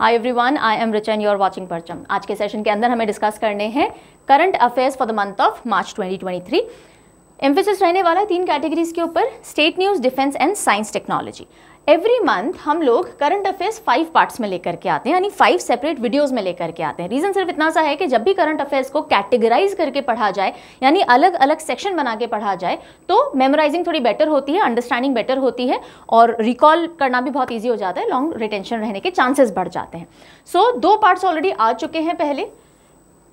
Hi everyone I am रिचर्न you are watching Parcham आज के सेशन के अंदर हमें डिस्कस करने हैं current affairs for the month of March 2023 emphasis रहने वाला है तीन कैटेगरीज के ऊपर state news defence and science technology every month हम लोग करंट अफेयर्स फाइव पार्ट्स में लेकर के आते हैं यानी फाइव सेपरेट वीडियोस में लेकर के आते हैं। रीजन सिर्फ़ इतना सा है कि जब भी करंट अफेयर्स को कैटेगराइज करके पढ़ा जाए यानी अलग अलग सेक्शन बना के पढ़ा जाए तो मेमोराइजिंग थोड़ी बेटर होती है अंडरस्टैंडिंग बेटर होती है और रिकॉल करना भी बहुत ईजी हो जाता है लॉन्ग रिटेंशन रहने के चांसेस बढ़ जाते हैं। सो so, दो पार्ट्स ऑलरेडी आ चुके हैं पहले।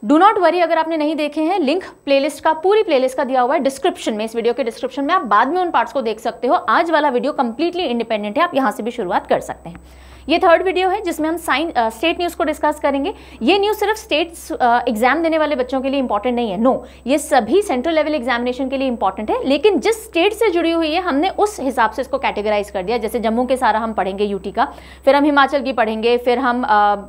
डू नॉट वरी अगर आपने नहीं देखे हैं लिंक प्लेलिस्ट का, पूरी प्लेलिस्ट का दिया हुआ है डिस्क्रिप्शन में। इस वीडियो के डिस्क्रिप्शन में आप बाद में उन पार्ट्स को देख सकते हो। आज वाला वीडियो कंप्लीटली इंडिपेंडेंट है, आप यहाँ से भी शुरुआत कर सकते हैं। ये थर्ड वीडियो है, जिसमें हम साइन स्टेट न्यूज़ को डिस्कस करेंगे। ये न्यूज़ सिर्फ़ स्टेट्स एग्ज़ाम देने वाले बच्चों के लिए इंपॉर्टेंट नहीं है। नो ये सभी सेंट्रल लेवल एग्जामिनेशन के लिए इंपॉर्टेंट है, लेकिन जिस स्टेट से जुड़ी हुई है, हमने उस हिसाब से इसको कैटेगराइज कर दिया। जैसे जम्मू के सारा हम पढ़ेंगे यूटी का, फिर हम हिमाचल की पढ़ेंगे, फिर हम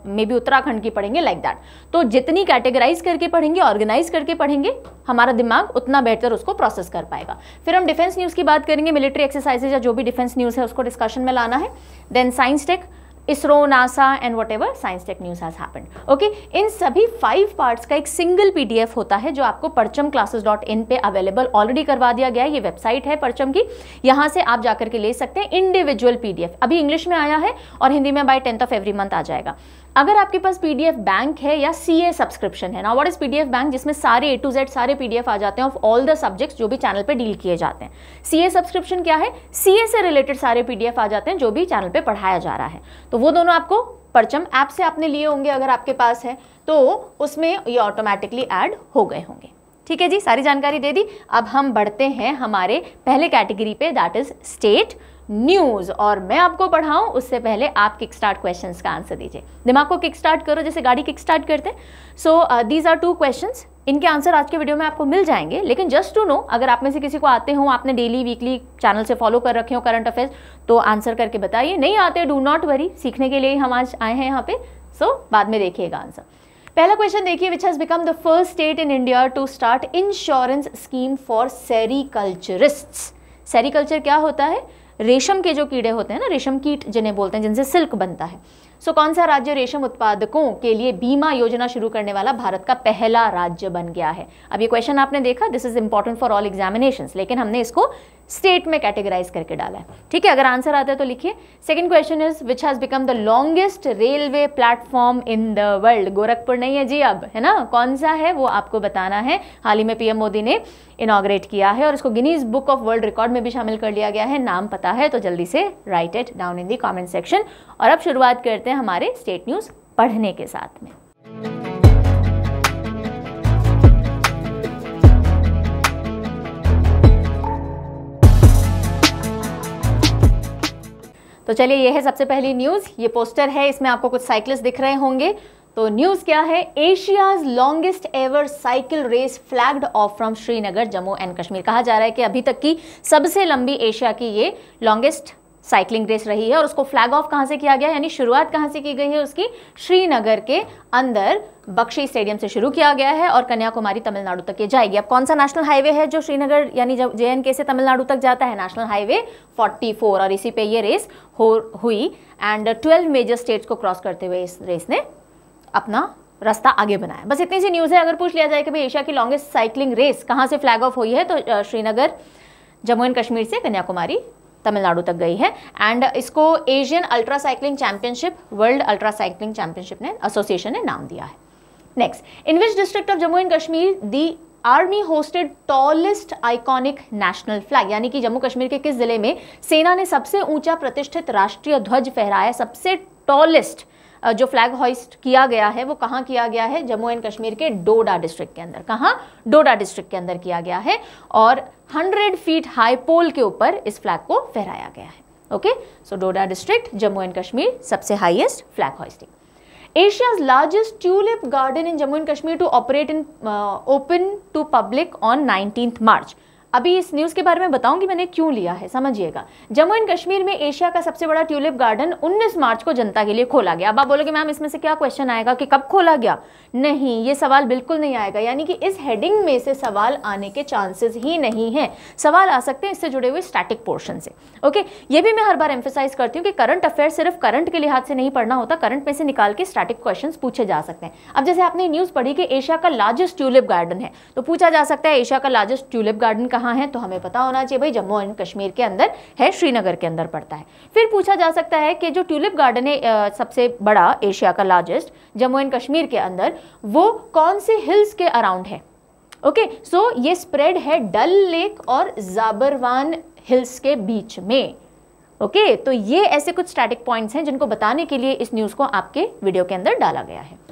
मे बी उत्तराखंड की पढ़ेंगे लाइक दैट तो जितनी कैटेगराइज करके पढ़ेंगे ऑर्गेनाइज करके पढ़ेंगे, हमारा दिमाग उतना बेहतर उसको प्रोसेस कर पाएगा। फिर हम डिफेंस न्यूज़ की बात करेंगे मिलिट्री एक्सरसाइजेज या जो भी डिफेंस न्यूज़ है, उसको डिस्कशन में लाना है। Then science tech ISRO NASA and whatever science tech news has happen okay इन सभी फाइव पार्ट्स का एक सिंगल पीडीएफ होता है जो आपको परचम क्लासेस डॉट इन पे अवेलेबल ऑलरेडी करवा दिया गया है। ये वेबसाइट है परचम की। यहाँ से आप जाकर के ले सकते हैं इंडिविजुअल पीडीएफ अभी इंग्लिश में आया है और हिंदी में by tenth of every month आ जाएगा। अगर आपके पास पीडीएफ बैंक है या सीए सब्सक्रिप्शन है ना व्हाट इज़ पीडीएफ बैंक जिसमें सारे ए टू जेड सारे पीडीएफ आ जाते हैं ऑफ़ ऑल द सब्जेक्ट्स जो भी चैनल पे डील किए जाते हैं? सीए सब्सक्रिप्शन क्या है? सीए से रिलेटेड सारे पीडीएफ आ जाते हैं जो भी चैनल पे पढ़ाया जा रहा है। तो वो दोनों आपको परचम ऐप से आपने लिए होंगे अगर आपके पास है तो उसमें ये ऑटोमेटिकली ऐड हो गए होंगे। ठीक है जी? सारी जानकारी दे दी। अब हम बढ़ते हैं हमारे पहले कैटेगरी पे दैट इज़ स्टेट न्यूज़। और मैं आपको पढ़ाऊं उससे पहले आप किक स्टार्ट क्वेश्चन का आंसर दीजिए। दिमाग को किक स्टार्ट करो जैसे गाड़ी किक स्टार्ट करते हैं। So these are two question इनके आंसर आज के वीडियो में आपको मिल जाएँगे लेकिन जस्ट टू नो अगर आप में से किसी को आते हो आपने डेली वीकली चैनल से फॉलो कर रखे हो करंट अफेयर्स तो आंसर करके बताइए। नहीं आते डू नॉट वरी सीखने के लिए हम आज आए हैं यहाँ पे। सो so, बाद में देखिएगा आंसर पहला क्वेश्चन देखिए which has become the first state in India to start insurance scheme for sericulturist sericulture क्या होता है? रेशम के जो कीड़े होते हैं ना, रेशम कीट जिन्हें बोलते हैं, जिनसे सिल्क बनता है। सो कौन सा राज्य रेशम उत्पादकों के लिए बीमा योजना शुरू करने वाला भारत का पहला राज्य बन गया है? अब ये क्वेश्चन आपने देखा this is important for all examination लेकिन हमने इसको स्टेट में कैटेगराइज करके डाला है। ठीक है, अगर आंसर आता है तो लिखिए। Second question is which has become the longest railway platform in the world Gorakhpur नहीं है जी अब, है ना? कौन सा है वो आपको बताना है। हाल ही में पीएम मोदी ने इनाग्रेट किया है और इसको Guinness book of world record में भी शामिल कर लिया गया है। नाम पता है तो जल्दी से write it down in the comment section और अब शुरुआत करते हैं हमारे स्टेट न्यूज़ पढ़ने के साथ में। तो चलिए यह है सबसे पहली न्यूज़ ये पोस्टर है, इसमें आपको कुछ साइकिलिस्ट दिख रहे होंगे। तो न्यूज़ क्या है? Asia's longest ever cycle race flagged off from Srinagar Jammu and Kashmir कहा जा रहा है कि अभी तक की सबसे लंबी एशिया की ये लॉन्गेस्ट साइकिलिंग रेस रही है और उसको फ्लैग ऑफ़ कहाँ से किया गया? यानी शुरुआत कहाँ से की गई है? उसकी श्रीनगर के अंदर बक्शी स्टेडियम से शुरू किया गया है और कन्याकुमारी तमिलनाडु तक ये जाएगी। अब कौन सा नेशनल हाईवे है जो श्रीनगर यानी जब जे से तमिलनाडु तक जाता है? नेशनल हाईवे 44 और इसी पे ये रेस हो, हुई एंड 12 मेजर स्टेट्स को क्रॉस करते हुए इस रेस ने अपना रास्ता आगे बनाया। बस इतनी सी न्यूज़ है, अगर पूछ लिया जाए कि भाई एशिया की लॉन्गेस्ट साइकिलिंग रेस कहाँ से फ्लैग ऑफ़ हुई है तो श्रीनगर, जम्मू एंड कश्मीर से कन्याकुमारी तमिलनाडु तक गई है। एंड इसको Asian ultra cycling championship world ultra cycling championship ने एसोसिएशन ने नाम दिया है। Next in which district of Jammu and Kashmir the army hosted tallest iconic national flag यानी कि जम्मू कश्मीर के किस ज़िले में? सेना ने सबसे ऊँचा प्रतिष्ठित राष्ट्रीय ध्वज फहराया, सबसे टॉलेस्ट जो फ्लैग हॉइस्ट किया गया है, वो कहाँ किया गया है? जम्मू एंड कश्मीर के डोडा डिस्ट्रिक्ट के अंदर। कहाँ? डोडा डिस्ट्रिक्ट के अंदर किया गया है। और 100 फीट हाई पोल के ऊपर इस फ्लैग को फहराया गया है। Okay so Doda district Jammu and Kashmir, सबसे highest flag hoisting Asia's largest tulip garden in Jammu and Kashmir to operate in open to public on nineteen March अभी इस न्यूज़ के बारे में बताऊँगी, मैंने क्यों लिया है, समझिएगा। जम्मू एंड कश्मीर में एशिया का सबसे बड़ा ट्यूलिप गार्डन 19 मार्च को जनता के लिए खोला गया। अब आप बोलोगे, मैम, इसमें से क्या क्वेश्चन आएगा कि कब खोला गया? नहीं, ये सवाल बिल्कुल नहीं आएगा। यानी कि इस हेडिंग में से सवाल आने के चांसेस ही नहीं है। सवाल आ सकते हैं इससे जुड़े हुए स्टैटिक पोर्शन से। ओके ये भी मैं हर बार एम्फोसाइज करती हूँ कि करंट अफेयर सिर्फ़ करंट के लिहाज से नहीं पढ़ना होता करंट में से निकाल के स्टैटिक क्वेश्चन पूछे जा सकते हैं। अब जैसे आपने न्यूज़ पढ़ी कि एशिया का लार्जेस्ट ट्यूलिप गार्डन है तो पूछा जा सकता है, एशिया का लार्जेस्ट ट्यूलिप गार्डन कहाँ है तो हमें पता होना चाहिए भाई जम्मू एंड कश्मीर के अंदर है श्रीनगर के अंदर पड़ता है। फिर पूछा जा सकता है कि जो ट्यूलिप गार्डन है सबसे बड़ा एशिया का लार्जेस्ट जम्मू एंड कश्मीर के अंदर वो कौन से हिल्स के अराउंड है? ओके okay, सो so ये स्प्रेड है डल लेक और जाबरवान हिल्स के बीच में। ओके okay, तो ये ऐसे कुछ स्टैटिक पॉइंट्स हैं जिनको बताने के लिए इस न्यूज़ को आपके वीडियो के अंदर डाला गया है।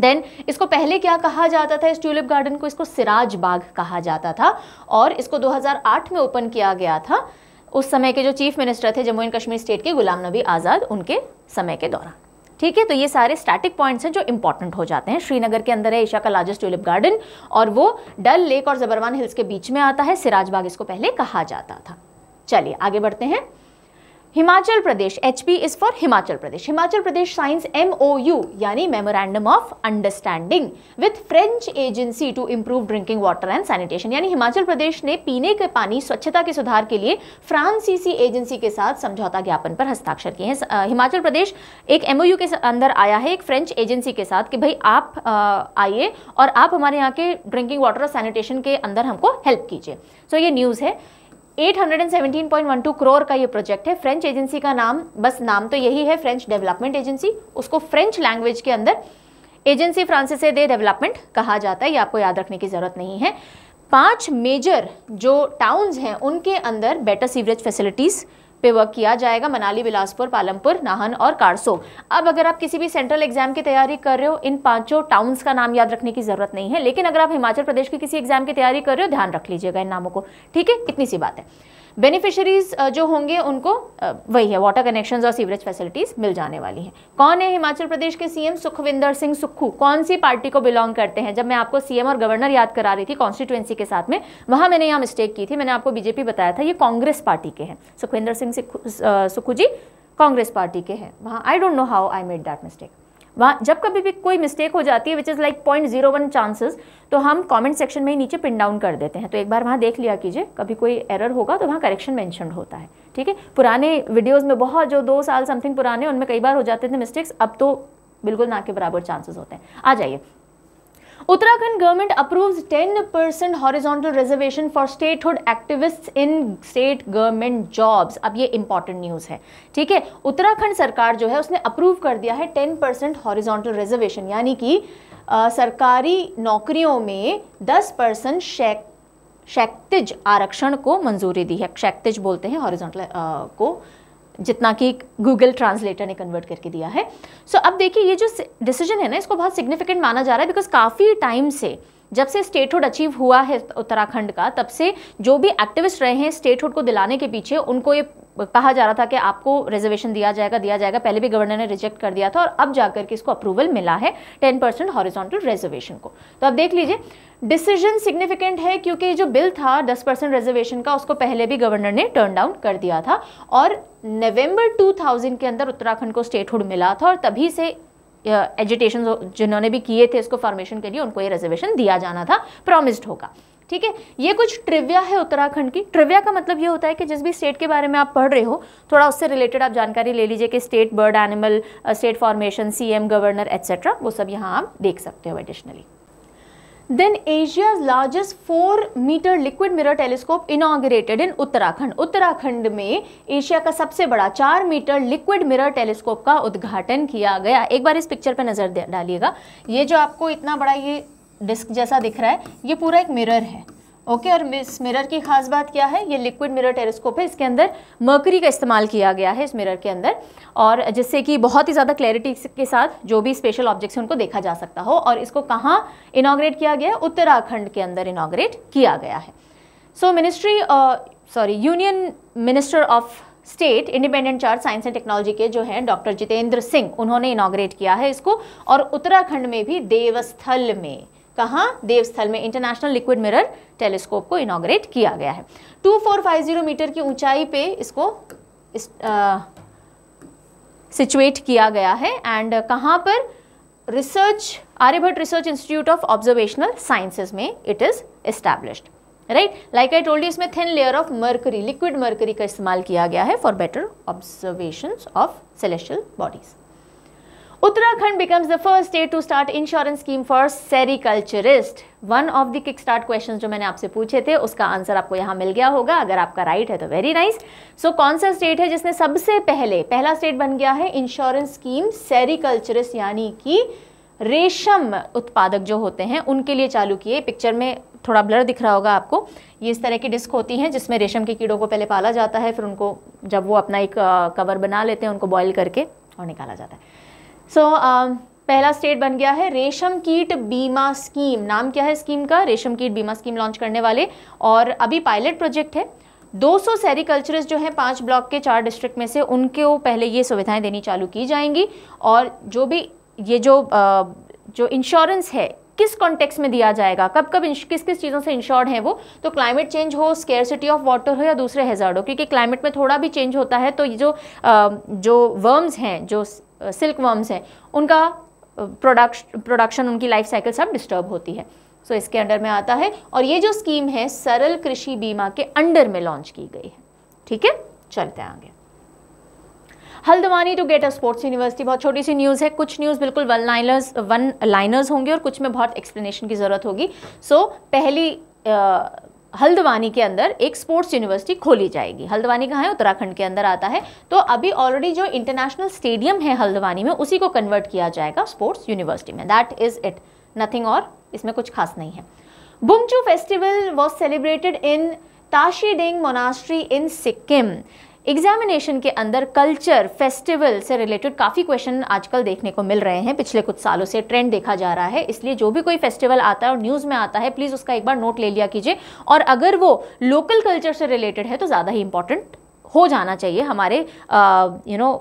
देन इसको पहले क्या कहा जाता था? इस ट्यूलिप गार्डन को इसको सिराज बाग कहा जाता था और इसको 2008 में ओपन किया गया था उस समय के जो चीफ मिनिस्टर थे जम्मू एंड कश्मीर स्टेट के गुलाम नबी आज़ाद उनके समय के दौरान। ठीक है? तो ये सारे स्टैटिक पॉइंट्स हैं जो इंपॉर्टेंट हो जाते हैं। श्रीनगर के अंदर है एशिया का लार्जेस्ट ट्यूलिप गार्डन और वो डल लेक और जबरवान हिल्स के बीच में आता है। सिराज बाग इसको पहले कहा जाता था। चलिए, आगे बढ़ते हैं। Himachal Pradesh H P is for Himachal Pradesh Himachal Pradesh science M O U यानी memorandum of understanding with French agency to improve drinking water and sanitation यानी हिमाचल प्रदेश ने पीने के पानी स्वच्छता के सुधार के लिए फ्रांसीसी एजेंसी के साथ समझौता ज्ञापन पर हस्ताक्षर किए हैं हिमाचल प्रदेश एक एमओयू के अंदर आया है एक फ्रेंच एजेंसी के साथ कि भाई आप आइए और आप हमारे यहाँ के ड्रिंकिंग वाटर और सैनिटेशन के अंदर हमको हेल्प कीजिए। सो so, ये न्यूज़ है। 817.12 करोड़ का ये प्रोजेक्ट है। फ्रेंच एजेंसी का नाम, बस नाम तो यही है फ्रेंच डेवलपमेंट एजेंसी उसको फ्रेंच लैंग्वेज के अंदर एजेंसी फ्रांसिस दे डेवलपमेंट कहा जाता है। ये आपको याद रखने की ज़रूरत नहीं है। पाँच मेजर जो टाउन्स हैं, उनके अंदर बेटर सीवरेज फैसिलिटीज़ पे वर्क किया जाएगा, मनाली, बिलासपुर, पालमपुर, नाहन और कारसो। अब अगर आप किसी भी सेंट्रल एग्ज़ाम की तैयारी कर रहे हो, इन पाँचों टाउन्स का नाम याद रखने की ज़रूरत नहीं है, लेकिन अगर आप हिमाचल प्रदेश के किसी एग्ज़ाम की तैयारी कर रहे हो, ध्यान रख लीजिएगा इन नामों को। ठीक है? इतनी सी बात है। बेनिफिशरीज जो होंगे, उनको वही है वाटर कनेक्शंस और सीवरेज फैसिलिटीज़ मिल जाने वाली हैं। कौन है हिमाचल प्रदेश के सीएम सुखविंदर सिंह सुक्खू। कौन सी पार्टी को बिलोंग करते हैं? जब मैं आपको सीएम और गवर्नर याद करा रही थी कॉन्स्टिट्युएंसी के साथ में, वहाँ मैंने यहाँ मिस्टेक की थी। मैंने आपको बीजेपी बताया था, ये कांग्रेस पार्टी के हैं। सुखविंदर सिंह सुक्खू जी, कांग्रेस पार्टी के हैं। वहाँ I don't know how I made that mistake वहाँ जब कभी भी कोई मिस्टेक हो जाती है which is like point zero one chances तो हम कमेंट सेक्शन में ही नीचे पिन डाउन कर देते हैं। तो एक बार वहाँ देख लिया कीजिए, कभी कोई एरर होगा तो वहाँ करेक्शन मैंशन होता है, ठीक है? पुराने वीडियोज़ में बहुत, जो दो साल समथिंग पुराने, उनमें कई बार हो जाते थे मिस्टेक्स अब तो बिल्कुल ना के बराबर चांसेस होते हैं। आ जाइए। Uttarakhand government approves 10% horizontal reservation for statehood activists in state government jobs. अब ये इंपॉर्टेंट न्यूज़ है। ठीक है? उत्तराखंड सरकार जो है, उसने अप्रूव कर दिया है 10% हॉरिजॉन्टल रिजर्वेशन यानी कि सरकारी नौकरियों में 10 परसेंट शैक्तिज आरक्षण को मंजूरी दी है। शैक्तिज बोलते हैं हॉरिजॉन्टल को। जितना कि गूगल ट्रांसलेटर ने कन्वर्ट करके दिया है। सो so, अब देखिए ये जो डिसीज़न है ना इसको बहुत सिग्निफिकेंट माना जा रहा है बिकॉज़ काफ़ी टाइम से जब से स्टेटहुड अचीव हुआ है उत्तराखंड का तब से जो भी एक्टिविस्ट रहे हैं स्टेटहुड को दिलाने के पीछे उनको ये कहा जा रहा था कि आपको रिजर्वेशन दिया जाएगा दिया जाएगा। पहले भी गवर्नर ने रिजेक्ट कर दिया था और अब जाकर के इसको अप्रूवल मिला है टेन परसेंट हॉरिजॉन्टल रिजर्वेशन को। तो अब देख लीजिए डिसीज़न सिग्निफिकेंट है क्योंकि जो बिल था 10 परसेंट रिजर्वेशन का, उसको पहले भी गवर्नर ने टर्न डाउन कर दिया था और नवंबर 2000 के अंदर उत्तराखंड को स्टेटहुड मिला था और तभी से एजुटेशन जिन्होंने भी किए थे इसको फॉर्मेशन के लिए, उनको ये रिजर्वेशन दिया जाना था प्रॉमिस्ड होगा। ठीक है? ये कुछ ट्रिविया है उत्तराखंड की। ट्रिविया का मतलब ये होता है कि जिस भी स्टेट के बारे में आप पढ़ रहे हो, थोड़ा उससे रिलेटेड आप जानकारी ले लीजिए कि state bird animal state formation CM governor etcetera वो सब यहाँ आप देख सकते हो additionally then Asia's largest four metre liquid mirror telescope inaugurated in Uttarakhand. Uttarakhand में एशिया का सबसे बड़ा चार मीटर लिक्विड मिरर टेलीस्कोप का उद्घाटन किया गया। एक बार इस पिक्चर पर नज़र डालिएगा। ये जो आपको इतना बड़ा ये डिस्क जैसा दिख रहा है, ये पूरा एक मिरर है, ओके? और इस मिरर की खास बात क्या है? ये लिक्विड मिरर टेलीस्कोप है, इसके अंदर मर्करी का इस्तेमाल किया गया है इस मिरर के अंदर, और जिससे कि बहुत ही ज़्यादा क्लैरिटी के साथ जो भी स्पेशल ऑब्जेक्ट्स हैं उनको देखा जा सकता हो, और इसको कहाँ इनाग्रेट किया गया है? उत्तराखंड के अंदर इनाग्रेट किया गया है। So ministry sorry union minister of state independent charge science and technology के जो हैं डॉक्टर जितेंद्र सिंह उन्होंने इनाग्रेट किया है इसको, और उत्तराखंड में भी देवस्थल में कहाँ देवस्थल में इंटरनेशनल लिक्विड मिरर टेलीस्कोप को इनाग्रेट किया गया है। 2450 मीटर की ऊंचाई पे इसको इस, सिचुएट किया गया है एंड कहाँ पर research Aryabhatta research institute of observational sciences में it is established right like I told you इसमें thin layer of mercury liquid mercury का इस्तेमाल किया गया है for better observation of celestial bodies Uttarakhand becomes the first state to start insurance scheme for sericulturist. One of the kick start question जो मैंने आपसे पूछे थे, उसका आंसर आपको यहाँ मिल गया होगा। अगर आपका राइट right है तो वेरी नाइस सो कौन सा स्टेट है जिसने सबसे पहले, पहला स्टेट बन गया है इंश्योरेंस स्कीम सेरिकल्चरिस्ट यानी कि रेशम उत्पादक जो होते हैं, उनके लिए चालू किए। पिक्चर में थोड़ा ब्लर दिख रहा होगा आपको। ये इस तरह की डिस्क होती हैं जिसमें रेशम के कीड़ों को पहले पाला जाता है, फिर उनको जब वो अपना एक कवर बना लेते हैं, उनको बॉईल करके और निकाला जाता है। सो so, uh, पहला स्टेट बन गया है रेशम कीट बीमा स्कीम। नाम क्या है स्कीम का? रेशम कीट बीमा स्कीम लॉन्च करने वाले। और अभी पायलट प्रोजेक्ट है। 200 सेरिकल्चरिस्ट जो है पाँच ब्लॉक के चार डिस्ट्रिक्ट में से उनके वो पहले ये सुविधाएँ देनी चालू की जाएँगी। और जो भी ये जो जो इंश्योरेंस है किस कॉन्टेक्स में दिया जाएगा? कब कब किस किस चीज़ों से इंश्योर्ड है वो? तो क्लाइमेट चेंज हो स्केयरसिटी ऑफ़ वाटर हो या दूसरे हेजार्ड हो? क्योंकि क्लाइमेट में थोड़ा भी चेंज होता है तो ये जो जो वर्म्स हैं जो सिल्क वर्म्स हैं उनका प्रोडक्श प्रोडक्शन उनकी लाइफ साइकिल सब डिस्टर्ब होती है। सो so, इसके अंडर में आता है और ये जो स्कीम है सरल कृषि बीमा के अंडर में लॉन्च की गई है। ठीक है? चलते आगे। Haldwani to get a sports university बहुत छोटी सी न्यूज़ है। कुछ न्यूज़ बिल्कुल वन लाइनर्स वन लाइनर्स होंगे और कुछ में बहुत एक्सप्लेनेशन की ज़रूरत होगी। सो so, पहली हल्द्वानी के अंदर एक स्पोर्ट्स यूनिवर्सिटी खोली जाएगी। हल्द्वानी कहाँ है? उत्तराखंड के अंदर आता है। तो अभी ऑलरेडी जो इंटरनेशनल स्टेडियम है हल्द्वानी में, उसी को कन्वर्ट किया जाएगा स्पोर्ट्स यूनिवर्सिटी में। दैट इज़ इट नथिंग और इसमें कुछ खास नहीं है। Bumchu festival was celebrated in Tashiding monastery in Sikkim examination के अंदर कल्चर फेस्टिवल से रिलेटेड काफ़ी क्वेश्चन आजकल देखने को मिल रहे हैं। पिछले कुछ सालों से ट्रेंड देखा जा रहा है। इसलिए जो भी कोई फेस्टिवल आता है और न्यूज़ में आता है प्लीज़ उसका एक बार नोट ले लिया कीजिए। और अगर वो लोकल कल्चर से रिलेटेड है तो ज़्यादा ही इंपॉर्टेंट हो जाना चाहिए हमारे यू नो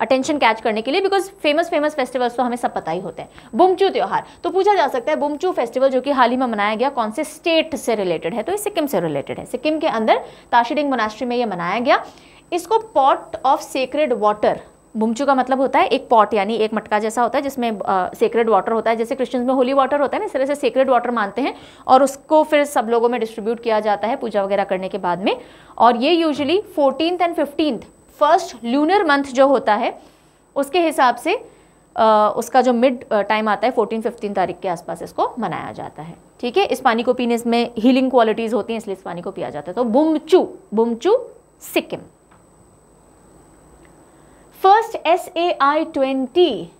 अटेंशन कैच करने के लिए। बिकॉज़ फ़ेमस फ़ेमस फेस्टिवल्स तो हमें सब पता ही होते हैं। बुमचू त्यौहार तो पूछा जा सकता है बुमचू फेस्टिवल जो कि हाल ही में मनाया गया, कौन से स्टेट से रिलेटेड है? तो ये सिक्किम से रिलेटेड है। सिक्किम के अंदर ताशीडिंग मोनास्ट्री में ये मनाया गया। इसको pot of sacred water Bumchu का मतलब होता है एक पॉट यानी एक मटका जैसा होता है जिसमें सेक्रेड वाटर होता है। जैसे क्रिश्चियंस में होली वाटर होता है ना इस तरह से सेक्रेड वाटर मानते हैं और उसको फिर सब लोगों में डिस्ट्रीब्यूट किया जाता है पूजा वगैरह करने के बाद में। और ये usually fourteen and fifteen first lunar month जो होता है उसके हिसाब से आ, उसका जो मिड टाइम आता है फोर्टीन फिफ्टीन तारीख के आसपास इसको मनाया जाता है। ठीक है? इस पानी को पीने में हीलिंग क्वालिटीज़ होती हैं इसलिए इस पानी को पिया जाता है। तो Bumchu Bumchu Sikkim First SAI 20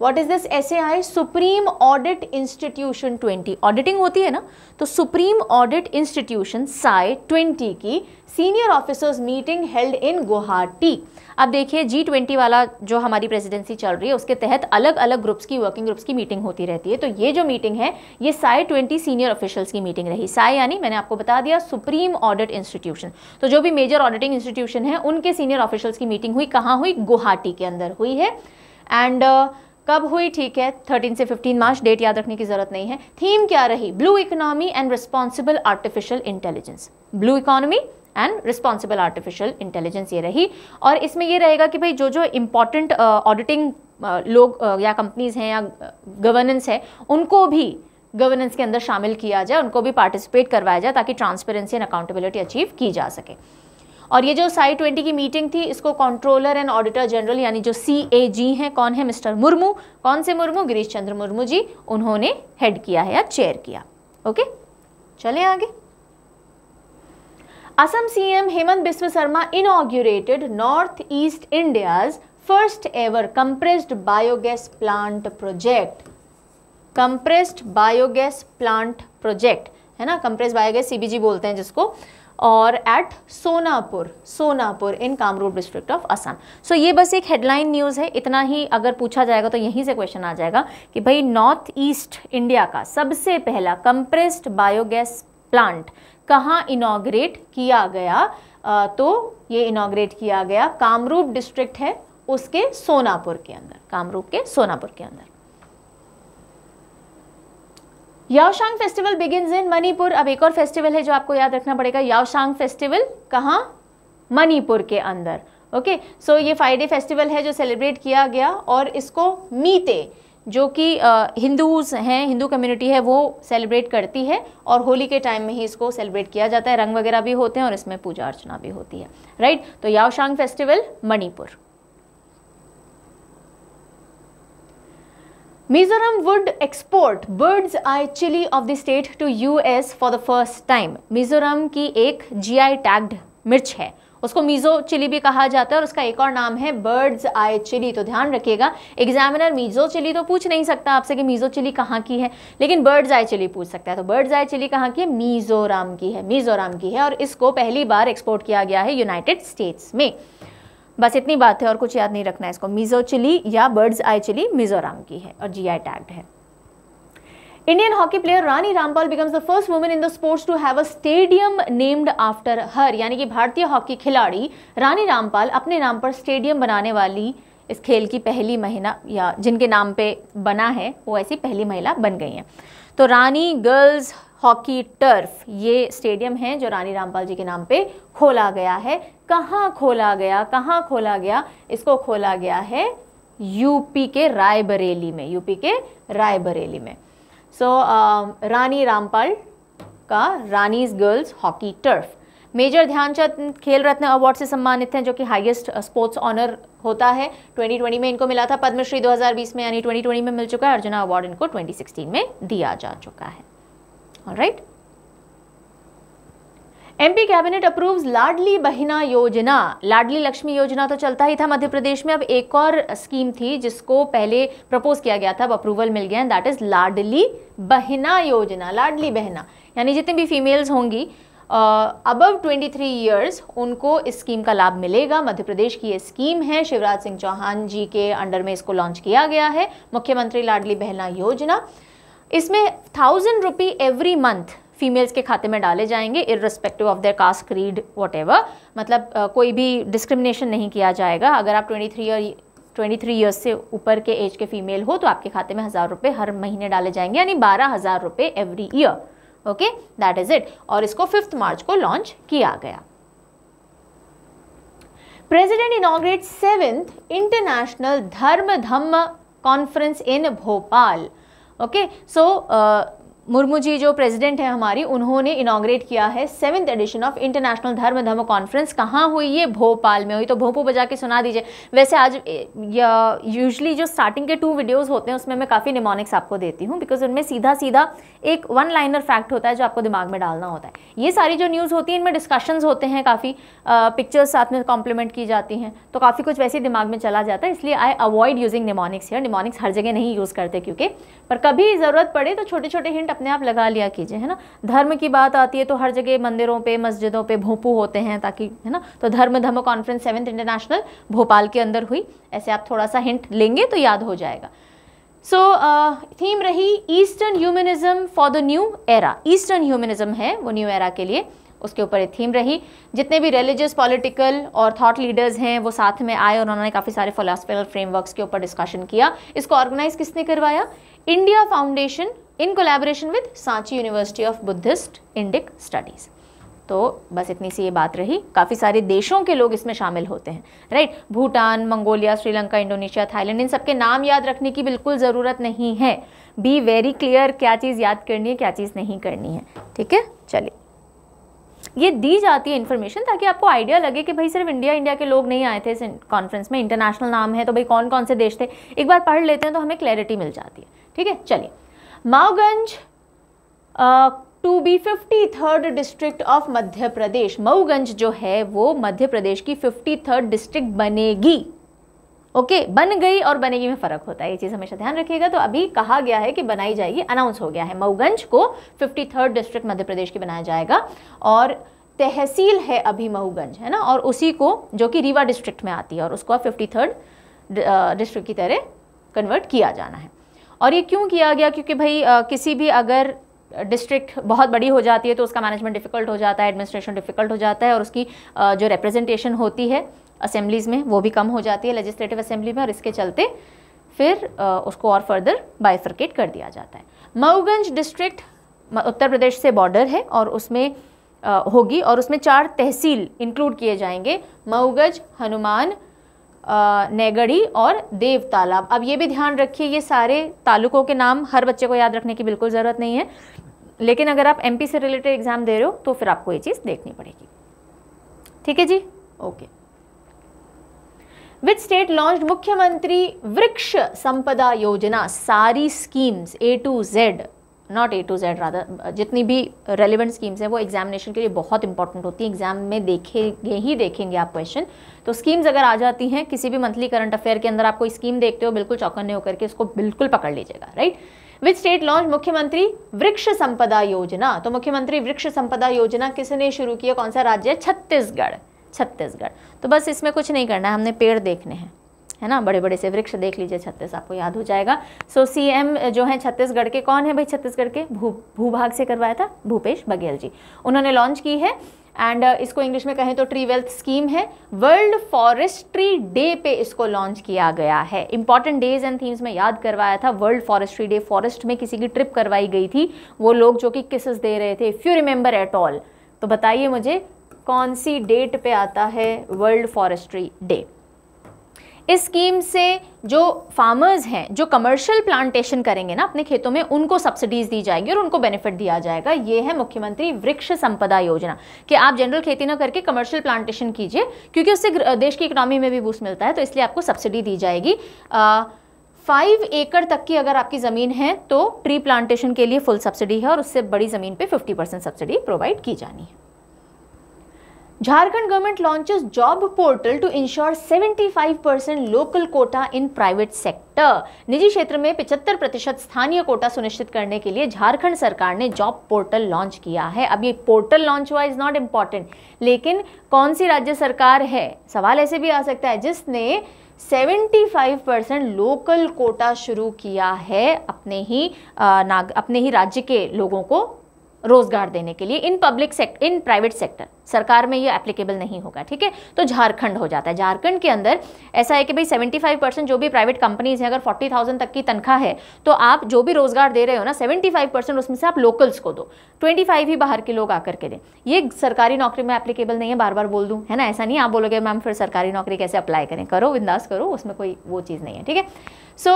what is this S A I supreme audit institution twenty auditing होती है ना? तो supreme audit institution SAI twenty की senior officers meeting held in Guwahati अब देखिए जी ट्वेंटी वाला जो हमारी प्रेसिडेंसी चल रही है उसके तहत अलग अलग ग्रुप्स की वर्किंग ग्रुप्स की मीटिंग होती रहती है। तो ये जो मीटिंग है ये साई ट्वेंटी सीनियर ऑफिशियल्स की मीटिंग रही। साई यानी मैंने आपको बता दिया सुप्रीम ऑडिट इंस्टीट्यूशन तो जो भी मेजर ऑडिटिंग इंस्टीट्यूशन है उनके सीनियर ऑफिशियल्स की मीटिंग हुई। कहाँ हुई? गुवाहाटी के अंदर हुई है। एंड uh, कब हुई? ठीक है 13 से 15 मार्च डेट याद रखने की ज़रूरत नहीं है। थीम क्या रही? Blue economy and responsible artificial intelligence blue economy and responsible artificial intelligence ये रही। और इसमें ये रहेगा कि भाई जो जो इंपॉर्टेंट ऑडिटिंग लोग uh, या कंपनीज़ हैं या गवर्नेंस है उनको भी गवर्नेंस के अंदर शामिल किया जाए उनको भी पार्टिसिपेट करवाया जाए ताकि ट्रांसपेरेंसी एंड अकाउंटेबिलिटी अचीव की जा सके। और ये जो साई ट्वेंटी की मीटिंग थी, इसको कंट्रोलर एंड ऑडिटर जनरल यानी जो सी ए जी हैं, कौन है मिस्टर मुर्मू? कौन से मुर्मू? गिरीश चंद्र मुर्मू जी, उन्होंने हेड किया है या चेयर किया। ओके चले आगे। Assam CM Himanta Biswa Sarma inaugurated north east India's first ever compressed biogas plant project compressed biogas plant project है ना? कंप्रेस बायोगैस सीबीजी बोलते हैं जिसको। और at Sonapur Sonapur in Kamrup district of Assam so ये बस एक headline news है। इतना ही अगर पूछा जाएगा तो यहीं से क्वेश्चन आ जाएगा कि भाई नॉर्थ ईस्ट इंडिया का सबसे पहला कंप्रेस्ड बायोगैस प्लांट कहाँ इनाग्रेट किया गया? आ, तो ये इनाग्रेट किया गया कामरूप डिस्ट्रिक्ट है उसके सोनापुर के अंदर कामरूप के सोनापुर के अंदर। Yaoshang festival begins in Manipur. अब एक और फेस्टिवल है जो आपको याद रखना पड़ेगा। याओशांग फेस्टिवल कहाँ? मणिपुर के अंदर। ओके सो ये फाइव डे फेस्टिवल है जो सेलिब्रेट किया गया और इसको मीते, जो कि हिंदूज हैं हिंदू कम्युनिटी है, वो सेलिब्रेट करती है और होली के टाइम में ही इसको सेलिब्रेट किया जाता है। रंग वगैरह भी होते हैं और इसमें पूजा अर्चना भी होती है। राइट तो Yaoshang festival Manipur. Mizoram would export bird's eye chili of the state to US for the first time. Mizoram की एक जीआई टैग्ड मिर्च है। उसको मीज़ो चिली भी कहा जाता है और उसका एक और नाम है बर्ड्स आई चिली तो ध्यान रखिएगा एग्जामिनर मीज़ो चिली तो पूछ नहीं सकता आपसे कि मीज़ो चिली कहाँ की है, लेकिन बर्ड्स आई चिली पूछ सकता है। तो बर्ड्स आई चिली कहाँ की है? मिजोरम की है मिजोरम की है। और इसको पहली बार एक्सपोर्ट किया गया है यूनाइटेड स्टेट्स में। बस इतनी बात है और कुछ याद नहीं रखना है इसको। मीज़ो चिली या बर्ड्स आई चिली मिजोरम की है और जी आई टैग्ड है। Indian hockey player Rani Rampal becomes the first woman in the sports to have a stadium named after her. यानी कि भारतीय हॉकी खिलाड़ी रानी रामपाल अपने नाम पर स्टेडियम बनाने वाली इस खेल की पहली महिला या जिनके नाम पे बना है, वो ऐसी पहली महिला बन गई हैं। तो रानी गर्ल्स हॉकी टर्फ ये स्टेडियम है जो रानी रामपाल जी के नाम पे खोला गया है। कहाँ खोला गया कहाँ खोला गया? इसको खोला गया है यूपी के रायबरेली में यूपी के रायबरेली में। सो so, uh, रानी रामपाल का Rani's girls hockey turf. Major Dhyan Chand Khel Ratna award से सम्मानित हैं जो कि हाईएस्ट स्पोर्ट्स ऑनर होता है। 2020 में इनको मिला था पद्मश्री 2020 में यानी 2020 में मिल चुका है अर्जुना अवार्ड इनको 2016 में दिया जा चुका है। Right right? MP cabinet approves Ladli Bahina Yojana Ladli Lakshmi योजना तो चलता ही था मध्य प्रदेश में। अब एक और स्कीम थी जिसको पहले प्रपोज किया गया था, अब अप्रूवल मिल गया दैट इज़ लाडली बहिना योजना लाडली बहना यानी जितनी भी फीमेल्स होंगी अबव ट्वेंटी थ्री ईयर्स उनको इस स्कीम का लाभ मिलेगा। मध्य प्रदेश की ये स्कीम है। शिवराज सिंह चौहान जी के अंडर में इसको लॉन्च किया गया है। मुख्यमंत्री लाडली बहना योजना इसमें thousand rupee every month females के खाते में डाले जाएँगे irrespective of their caste creed what मतलब uh, कोई भी डिस्क्रिमिनेशन नहीं किया जाएगा। अगर आप ट्वेंटी 23 ईयर 23 ईयर्स से ऊपर के एज के फीमेल हो तो आपके खाते में हज़ार रुपये हर महीने डाले जाएँगे यानी बारह हज़ार रुपये every year okay that is it और इसको फिफ्थ मार्च को लॉन्च किया गया। President inaugurate seventh international Dharma Dhamma conference in Bhopal okay so Murmu ji जो प्रेसिडेंट है हमारी, उन्होंने इनाग्रेट किया है सेवन्थ एडिशन ऑफ़ इंटरनेशनल धर्म धर्म कॉन्फ्रेंस कहाँ हुई ये? भोपाल में हुई। तो भोपू बजा के सुना दीजिए। वैसे आज यूजली जो स्टार्टिंग के टू वीडियोस होते हैं, उसमें मैं काफ़ी निमोनिक्स आपको देती हूँ बिकॉज़ उनमें सीधा सीधा एक वन लाइनर फैक्ट होता है जो आपको दिमाग में डालना होता है। ये सारी जो न्यूज़ होती है, इनमें डिस्कशन होते हैं काफ़ी पिक्चर्स साथ में कॉम्प्लीमेंट की जाती हैं। तो काफ़ी कुछ वैसे दिमाग में चला जाता है, इसलिए आई अवॉइड यूजिंग निमोनिक्स है निमोनिक्स हर जगह नहीं यूज़ करते, क्योंकि पर कभी ज़रूरत पड़े तो छोटे छोटे हिंट अपने आप लगा लिया कीजिए है ना? धर्म की बात आती है तो हर जगह मंदिरों पे मस्जिदों पे भोपू होते हैं ताकि है ना? तो धर्म धर्म कॉन्फ्रेंस सेवेंथ इंटरनेशनल भोपाल के अंदर हुई। ऐसे आप थोड़ा सा हिंट लेंगे तो याद हो जाएगा। सो so, थीम uh, रही eastern humanism for the new era eastern humanism है वो न्यू एरा के लिए। उसके ऊपर एक थीम रही। जितने भी रिलीजियस पॉलिटिकल और थॉट लीडर्स हैं वो साथ में आए और उन्होंने काफ़ी सारे फिलोसफिकल फ्रेमवर्क्स के ऊपर डिस्कशन किया। इसको ऑर्गेनाइज किसने करवाया? India foundation in collaboration with Sanchi university of Buddhist Indic studies तो बस इतनी सी ये बात रही। काफ़ी सारे देशों के लोग इसमें शामिल होते हैं right Bhutan, Mongolia, Sri Lanka, Indonesia, Thailand, इन सबके नाम याद रखने की बिल्कुल ज़रूरत नहीं है। बी वेरी क्लियर क्या चीज़ याद करनी है, क्या चीज़ नहीं करनी है। ठीक है? चलिए। ये दी जाती है इन्फॉर्मेशन ताकि आपको आइडिया लगे कि भाई सिर्फ़ इंडिया इंडिया के लोग नहीं आए थे इस कॉन्फ्रेंस में। इंटरनेशनल नाम है तो भाई कौन कौन से देश थे? एक बार पढ़ लेते हैं तो हमें क्लैरिटी मिल जाती है। ठीक है? चलिए। Mauganj to be fifty third district of Madhya Pradesh. Mauganj जो है वो मध्य प्रदेश की फिफ्टी थर्ड डिस्ट्रिक्ट बनेगी। ओके okay, बन गई और बनेगी में फ़र्क होता है। ये चीज़ हमेशा ध्यान रखिएगा। तो अभी कहा गया है कि बनाई जाएगी अनाउंस हो गया है। मऊगंज को fifty third district Madhya Pradesh की बनाया जाएगा। और तहसील है अभी मऊगंज है ना? और उसी को जो कि रीवा डिस्ट्रिक्ट में आती है और उसको फिफ्टी थर्ड डिस्ट्रिक्ट की तरह कन्वर्ट किया जाना है। और ये क्यों किया गया? क्योंकि भाई आ, किसी भी अगर डिस्ट्रिक्ट बहुत बड़ी हो जाती है तो उसका मैनेजमेंट डिफ़िकल्ट हो जाता है एडमिनिस्ट्रेशन डिफ़िकल्ट हो जाता है और उसकी आ, जो रिप्रेजेंटेशन होती है असेंबलीज़ में वो भी कम हो जाती है लेजिस्लेटिव असेंबली में और इसके चलते फिर आ, उसको और फर्दर बाइफर्केट कर दिया जाता है। मऊगंज डिस्ट्रिक्ट उत्तर प्रदेश से बॉर्डर है और उसमें होगी और उसमें चार तहसील इंक्लूड किए जाएँगे। मऊगज हनुमान नेगड़ी और देव तालाब अब ये भी ध्यान रखिए, ये सारे तालुकों के नाम हर बच्चे को याद रखने की बिल्कुल ज़रूरत नहीं है। लेकिन अगर आप एमपी से रिलेटेड एग्ज़ाम दे रहे हो तो फिर आपको ये चीज़ देखनी पड़ेगी। ठीक है जी? Okay which state launch Mukhyamantri Vriksh Sampada Yojana, सारी schemes A to Z not A to Z Radha जितनी भी रेलिवेंट स्कीम्स हैं, वो एग्जामिनेशन के लिए बहुत इंपॉर्टेंट होती हैं। एग्ज़ाम में देखेंगे, ही देखेंगे आप क्वेश्चन तो स्कीम्स अगर आ जाती हैं, किसी भी मंथली करंट अफेयर के अंदर आप कोई स्कीम देखते हो, बिल्कुल चौकन्ने होकर के इसको बिल्कुल पकड़ लीजिएगा right which state launch Mukhyamantri Vriksh Sampada योजना। तो मुख्यमंत्री वृक्ष संपदा योजना किसने शुरू किया कौन सा राज्य? है छत्तीसगढ़। छत्तीसगढ़। तो बस इसमें कुछ नहीं करना है, हमने पेड़ देखने हैं। है ना? बड़े बड़े से वृक्ष देख लीजिए छत्तीस आपको याद हो जाएगा। सो सी एम जो है छत्तीसगढ़ के कौन है भाई? छत्तीसगढ़ के भू भूभाग से करवाया था भूपेश बघेल जी। उन्होंने लॉन्च की है एंड uh, इसको इंग्लिश में कहें तो ट्री वेल्थ स्कीम है। वर्ल्ड फॉरेस्ट्री डे पे इसको लॉन्च किया गया है। इंपॉर्टेंट डेज़ एंड थीम्स में याद करवाया था। वर्ल्ड फॉरेस्ट्री डे फॉरेस्ट में किसी की ट्रिप करवाई गई थी। वो लोग जो कि किसेस दे रहे थे। If you remember at all तो बताइए मुझे कौन सी डेट पे आता है वर्ल्ड फॉरेस्ट्री डे इस स्कीम से जो फार्मर्स हैं जो कमर्शियल प्लांटेशन करेंगे ना अपने खेतों में उनको सब्सिडीज दी जाएगी और उनको बेनिफिट दिया जाएगा। ये है मुख्यमंत्री वृक्ष संपदा योजना कि आप जनरल खेती ना करके कमर्शियल प्लांटेशन कीजिए क्योंकि उससे देश की इकोनॉमी में भी बूस्ट मिलता है तो इसलिए आपको सब्सिडी दी जाएगी। आ, फाइव एकड़ तक की अगर आपकी ज़मीन है तो ट्री प्लांटेशन के लिए फुल सब्सिडी है और उससे बड़ी ज़मीन पे 50 परसेंट सब्सिडी प्रोवाइड की जानी है। Jharkhand government launches job portal to ensure 75 percent local quota in private sector निजी क्षेत्र में 75 प्रतिशत स्थानीय कोटा सुनिश्चित करने के लिए झारखंड सरकार ने जॉब पोर्टल लॉन्च किया है। अब ये पोर्टल लॉन्च हुआ इज़ नॉट इंपॉर्टेंट लेकिन कौन सी राज्य सरकार है? सवाल ऐसे भी आ सकता है, जिसने 75 परसेंट लोकल कोटा शुरू किया है अपने ही नाग, अपने ही राज्य के लोगों को रोज़गार देने के लिए in public sector in private sector सरकार में ये एप्लीकेबल नहीं होगा ठीक है? तो झारखंड हो जाता है। झारखंड के अंदर ऐसा है कि भाई 75 परसेंट जो भी प्राइवेट कंपनीज़ हैं अगर 40,000 तक की तनख्वाह है तो आप जो भी रोज़गार दे रहे हो ना 75 परसेंट उसमें से आप लोकल्स को दो। 25 ही बाहर के लोग आकर के दें। ये सरकारी नौकरी में एप्लीकेबल नहीं है बार बार बोल दूँ है ना? ऐसा नहीं आप बोलोगे मैम फिर सरकारी नौकरी कैसे अप्लाई करें? करो विंदास करो उसमें कोई वो चीज़ नहीं है। ठीक है? सो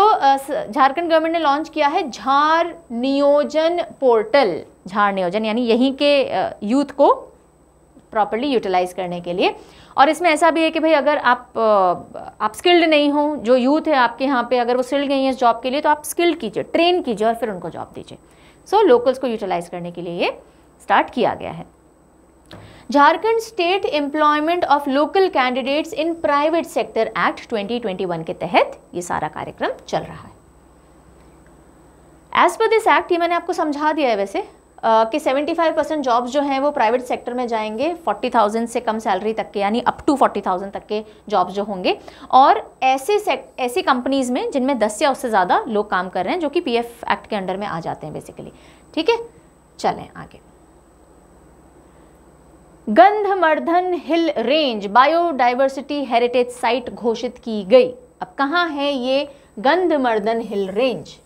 झारखंड गवर्नमेंट ने लॉन्च किया है झार नियोजन पोर्टल झार नियोजन यानी यहीं के यूथ को प्रॉपरली यूटिलाइज करने के लिए। और इसमें ऐसा भी है कि भाई अगर आप आप स्किल्ड नहीं हो जो यूथ है आपके यहाँ पे अगर वो स्किल्ड नहीं है इस जॉब के लिए तो आप स्किल्ड कीजिए ट्रेन कीजिए और फिर उनको जॉब दीजिए। सो so, लोकल्स को यूटिलाइज करने के लिए ये स्टार्ट किया गया है। Jharkhand state employment of local candidates in private sector act 2021 के तहत ये सारा कार्यक्रम चल रहा है। एज पर दिस एक्ट ये मैंने आपको समझा दिया है वैसे। कि 75 परसेंट जॉब्स जो हैं वो प्राइवेट सेक्टर में जाएँगे 40,000 से कम सैलरी तक के यानी अप टू 40,000 तक के जॉब्स जो होंगे। और ऐसे ऐसी कंपनीज़ में जिनमें 10 या उससे ज़्यादा लोग काम कर रहे हैं जो कि पीएफ एक्ट के अंडर में आ जाते हैं बेसिकली ठीक है? चलें आगे। Gandhamardhan hill range biodiversity heritage site घोषित की गई। अब कहाँ है ये गंधमर्दन हिल रेंज?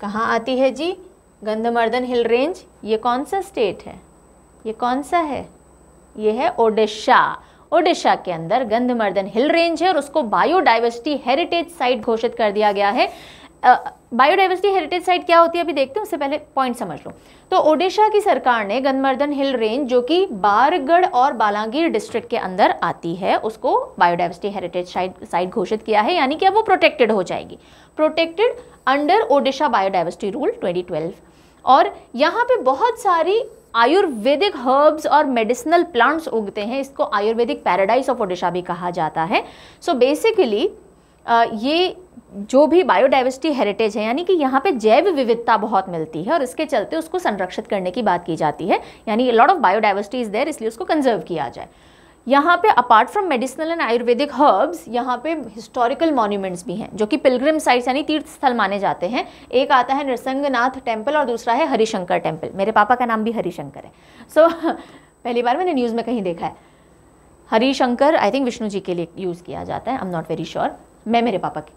कहाँ आती है जी? गंधमर्दन हिल रेंज, ये कौन सा स्टेट है? ये कौन सा है? ये है ओडिशा। ओडिशा के अंदर गंधमर्दन हिल रेंज है और उसको बायोडाइवर्सिटी हेरिटेज साइट घोषित कर दिया गया है। बायोडाइवर्सिटी हेरिटेज साइट क्या होती है अभी देखते हैं, उससे पहले पॉइंट समझ लो। तो ओडिशा की सरकार ने गंधमर्दन हिल रेंज, जो कि बारगढ़ और बालांगीर डिस्ट्रिक्ट के अंदर आती है, उसको बायोडाइवर्सिटी हेरिटेज साइट घोषित किया है। यानी कि अब वो प्रोटेक्टेड हो जाएगी। Protected under Odisha biodiversity rule 2012 और यहाँ पे बहुत सारी आयुर्वेदिक हर्ब्स और मेडिसिनल प्लांट्स उगते हैं। इसको आयुर्वेदिक पैराडाइज ऑफ़ ओडिशा भी कहा जाता है। सो so बेसिकली ये जो भी बायोडाइवर्सिटी हेरिटेज है, यानी कि यहाँ पे जैव विविधता बहुत मिलती है और इसके चलते उसको संरक्षित करने की बात की जाती है। यानी lot of biodiversity is there इसलिए उसको कंजर्व किया जाए। यहाँ पे apart from medicinal and ayurvedic herbs यहाँ पे हिस्टोरिकल मॉन्यूमेंट्स भी हैं जो कि पिलग्रिम साइट्स यानी तीर्थ स्थल माने जाते हैं। एक आता है नृसंगनाथ टेंपल और दूसरा है हरिशंकर टेंपल मेरे पापा का नाम भी हरिशंकर है। सो so, पहली बार मैंने न्यूज़ में कहीं देखा है। हरिशंकर आई थिंक विष्णु जी के लिए यूज़ किया जाता है I am not very sure मैं मेरे पापा की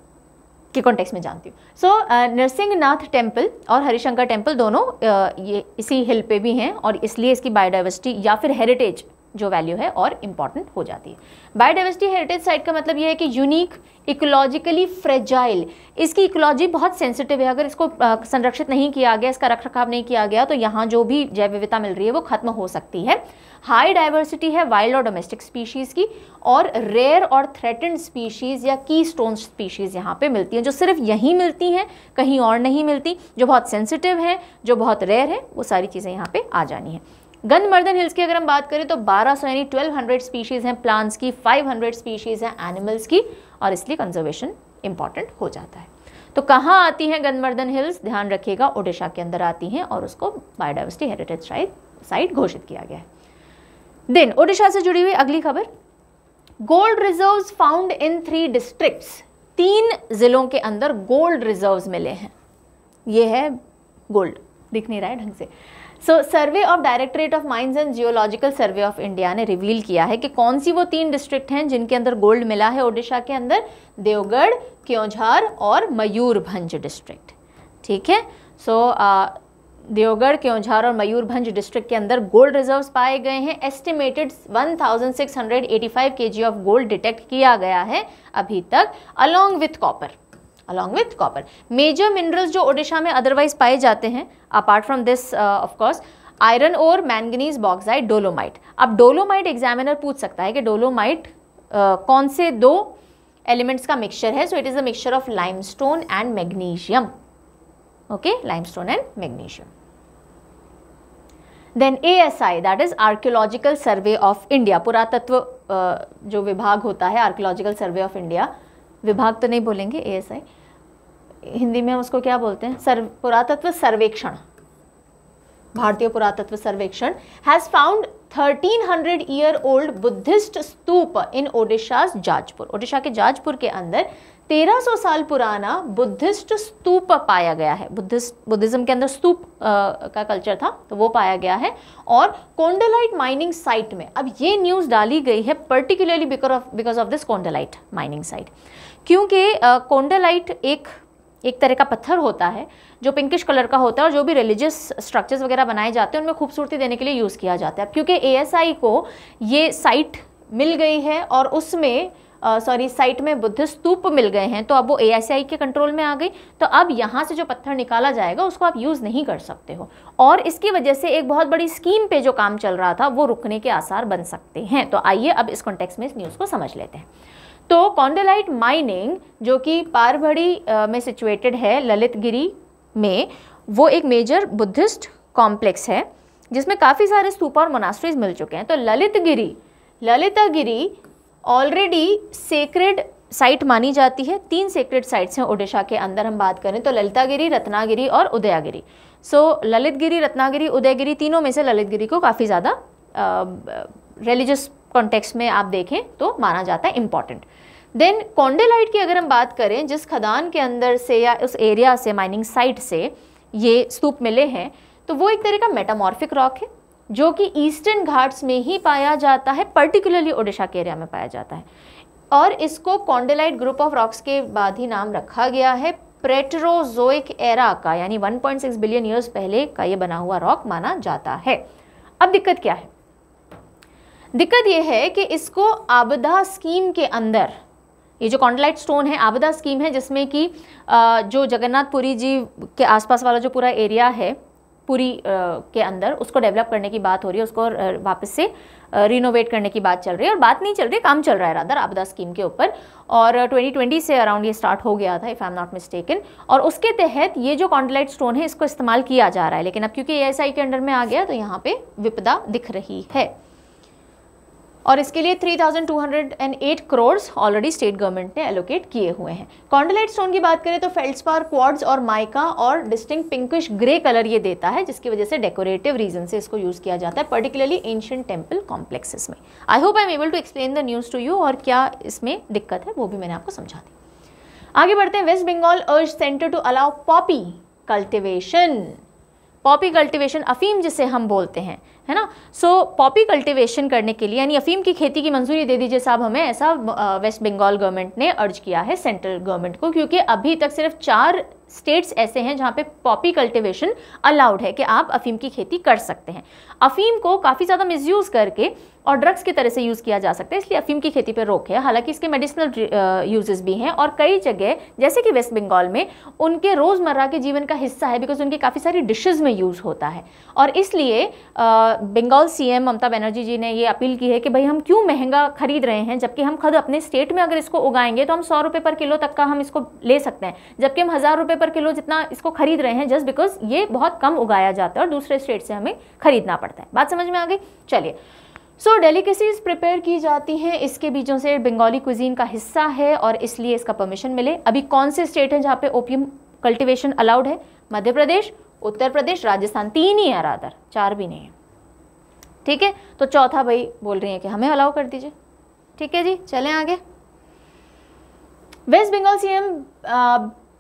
के कॉन्टेक्स्ट में जानती हूँ। सो so, नरसिंहनाथ टेंपल और हरिशंकर टेंपल दोनों uh, ये इसी हिल पे भी हैं और इसलिए इसकी बायोडाइवर्सिटी या फिर हेरिटेज जो वैल्यू है और इंपॉर्टेंट हो जाती है। बायोडाइवर्सिटी हेरिटेज साइट का मतलब ये है कि यूनिक इकोलॉजिकली फ्रेजाइल इसकी इकोलॉजी बहुत सेंसिटिव है। अगर इसको संरक्षित नहीं किया गया, इसका रख रखाव नहीं किया गया तो यहाँ जो भी जैव विविधता मिल रही है, वो खत्म हो सकती है। हाई डाइवर्सिटी है वाइल्ड और डोमेस्टिक स्पीशीज़ की, और रेयर और थ्रेटेंड स्पीशीज़ या की स्टोन स्पीशीज़ यहाँ पे मिलती हैं, जो सिर्फ़ यहीं मिलती हैं, कहीं और नहीं मिलती। जो बहुत सेंसिटिव हैं, जो बहुत रेयर है, वो सारी चीज़ें यहाँ पे आ जानी है। गंदमर्दन हिल्स की अगर हम बात करें तो 1200 यानी 1200 स्पीशीज़ हैं प्लांट्स की 500 स्पीशीज़ हैं एनिमल्स की, और इसलिए कंजर्वेशन इंपॉर्टेंट हो जाता है। तो कहाँ आती हैं गंदमर्दन हिल्स? ध्यान रखिएगा, ओडिशा के अंदर आती हैं और उसको बायोडाइवर्सिटी हेरिटेज साइट घोषित किया गया है। देन ओडिशा से जुड़ी हुई अगली खबर। Gold reserves found in three districts तीन जिलों के अंदर गोल्ड रिजर्व्स मिले हैं। ये है गोल्ड दिख नहीं रहा है ढंग से। So survey of directorate of mines and geological survey of India ने रिवील किया है कि कौन सी वो तीन डिस्ट्रिक्ट हैं जिनके अंदर गोल्ड मिला है ओडिशा के अंदर? देवगढ़ क्योंझार और मयूरभंज डिस्ट्रिक्ट ठीक है? सो देवगढ़ क्योंझार और मयूरभंज डिस्ट्रिक्ट के अंदर गोल्ड रिजर्व्स पाए गए हैं. Estimated 1685 KG of gold detect किया गया है अभी तक along with copper along with copper. Major minerals जो ओडिशा में अदरवाइज़ पाए जाते हैं apart from this of course iron और मैंगनीज बॉक्साइड डोलोमाइट अब डोलोमाइट एग्जामिनर पूछ सकता है कि डोलोमाइट uh, कौन से दो एलिमेंट्स का मिक्सचर है? So it is a mixture of limestone and magnesium okay limestone and magnesium then A S I that is archaeological survey of India पुरातत्व uh, जो विभाग होता है आर्कियोलॉजिकल सर्वे ऑफ़ इंडिया विभाग तो नहीं बोलेंगे ए एस आई हिंदी में उसको क्या बोलते हैं? सर्व, पुरातत्व सर्वेक्षण। भारतीय पुरातत्व सर्वेक्षण has found 1300 year old Buddhist stupa in Odisha Jajpur Odisha के जाजपुर के अंदर 1300 साल पुराना बुद्धिस्ट स्तूप पाया गया है। बुद्धिस्ट बुद्धिज्म के अंदर स्तूप का कल्चर था तो वो पाया गया है। और कोंडलाइट माइनिंग साइट में, अब ये न्यूज़ डाली गई है particularly because of because of this khondalite mining site क्योंकि कोंडलाइट एक एक तरह का पत्थर होता है, जो पिंकिश कलर का होता है और जो भी रिलीजियस स्ट्रक्चर्स वगैरह बनाए जाते हैं, उनमें खूबसूरती देने के लिए यूज़ किया जाता है। क्योंकि ए को ये साइट मिल गई है और उसमें सॉरी साइट में बुद्ध स्तूप मिल गए हैं तो अब वो ए के कंट्रोल में आ गई। तो अब यहाँ से जो पत्थर निकाला जाएगा, उसको आप यूज़ नहीं कर सकते हो। और इसकी वजह से एक बहुत बड़ी स्कीम पे जो काम चल रहा था, वो रुकने के आसार बन सकते हैं। तो आइए अब इस कॉन्टेक्स्ट में इस न्यूज़ को समझ लेते हैं। तो कॉन्डेलाइट माइनिंग जो कि पारभड़ी में सिचुएटेड है ललितगिरी में वो एक मेजर बुद्धिस्ट कॉम्प्लेक्स है जिसमें काफ़ी सारे स्तूपा और मोनास्ट्रीज मिल चुके हैं। तो Lalitgiri Lalitagiri already sacred site मानी जाती है। तीन सेक्रेड साइट्स हैं ओडिशा के अंदर हम बात करें तो ललितागिरी रत्नागिरी और उदयागिरी। सो so, ललितगिरी रत्नागिरी उदयगिरी तीनों में से ललितगिरी को काफ़ी ज़्यादा रिलीजियस कॉन्टेक्स्ट में आप देखें तो माना जाता है इंपॉर्टेंट देन कॉन्डेलाइट की अगर हम बात करें, जिस खदान के अंदर से या उस एरिया से माइनिंग साइट से ये स्तूप मिले हैं तो वो एक तरह का मेटामॉर्फिक रॉक है, जो कि ईस्टर्न घाट्स में ही पाया जाता है पर्टिकुलरली ओडिशा के एरिया में पाया जाता है. और इसको कॉन्डेलाइट ग्रुप ऑफ़ रॉक्स के बाद ही नाम रखा गया है प्रेट्रोजोइक एरा का, यानी 1.6 बिलियन ईयर्स पहले का ये बना हुआ रॉक माना जाता है. अब दिक्कत क्या है? दिक्कत यह है कि इसको आपदा स्कीम के अंदर, ये जो कॉन्डलाइट स्टोन है आपदा स्कीम है, जिसमें कि जो जगन्नाथपुरी जी के आसपास वाला जो पूरा एरिया है, पूरी के अंदर, उसको डेवलप करने की बात हो रही है, उसको वापस से रिनोवेट करने की बात चल रही है और बात नहीं चल रही, काम चल रहा है रादर आपदा स्कीम के ऊपर। और 2020 से अराउंड ये स्टार्ट हो गया था if I am not mistaken और उसके तहत ये जो कॉन्डलाइट स्टोन है, इसको इस्तेमाल किया जा रहा है। लेकिन अब क्योंकि एएसआई के अंडर में आ गया तो यहाँ पर विपदा दिख रही है। और इसके लिए 3,208 करोड़ ऑलरेडी स्टेट गवर्नमेंट ने एलोकेट किए हुए हैं। कॉन्डलाइट स्टोन की बात करें तो फेल्सपार क्वार्ड्स और माइका और डिस्टिंग पिंकिश ग्रे कलर ये देता है जिसकी वजह से डेकोरेटिव रीजन से इसको यूज़ किया जाता है पर्टिकुलरली एंशियंट टेंपल कॉम्प्लेक्सेस में। I hope I am able to explain the news to you और क्या इसमें दिक्कत है वो भी मैंने आपको समझा दी। आगे बढ़ते हैं West Bengal urges centre to allow poppy cultivation poppy cultivation अफीम जिसे हम बोलते हैं। है ना? सो पॉपी कल्टिवेशन करने के लिए, यानी अफीम की खेती की मंजूरी दे दीजिए साहब, हमें ऐसा वेस्ट बंगाल गवर्नमेंट ने अर्ज़ किया है सेंट्रल गवर्नमेंट को, क्योंकि अभी तक सिर्फ़ चार स्टेट्स ऐसे हैं जहाँ पे पॉपी कल्टिवेशन अलाउड है कि आप अफीम की खेती कर सकते हैं। अफीम को काफ़ी ज़्यादा मिसयूज़ करके और ड्रग्स की तरह से यूज़ किया जा सकता है, इसलिए अफीम की खेती पर रोक है। हालाँकि इसके मेडिसिनल यूजेस भी हैं और कई जगह, जैसे कि वेस्ट बंगाल में, उनके रोज़मर्रा के जीवन का हिस्सा है बिकॉज़ उनकी काफ़ी सारी डिशेज़ में यूज़ होता है। और इसलिए बंगाल सीएम ममता बनर्जी जी ने ये अपील की है कि भाई हम क्यों महँगा खरीद रहे हैं, जबकि हम खुद अपने स्टेट में अगर इसको उगाएँगे तो हम सौ रुपये पर किलो तक का हम इसको ले सकते हैं। जबकि हम हज़ार रुपये पर किलो जितना इसको खरीद रहे हैं जस्ट बिकॉज़ ये बहुत कम उगाया जाता है और दूसरे स्टेट से हमें खरीदना पड़ता है। बात समझ में आ गई? चलिए। सो डेलिकेसीज प्रिपेयर की जाती हैं। इसके बीजों से बंगाली कुजीन का हिस्सा है और इसलिए इसका परमिशन मिले। अभी कौन से स्टेट हैं जहाँ पे ओपियम कल्टिवेशन अलाउड है? मध्य प्रदेश, उत्तर प्रदेश, राजस्थान। तीन ही है रादर चार भी नहीं है। ठीक है? तो चौथा भाई बोल रही है कि हमें अलाउ कर दीजिए। ठीक है जी? चलें आगे। West Bengal CM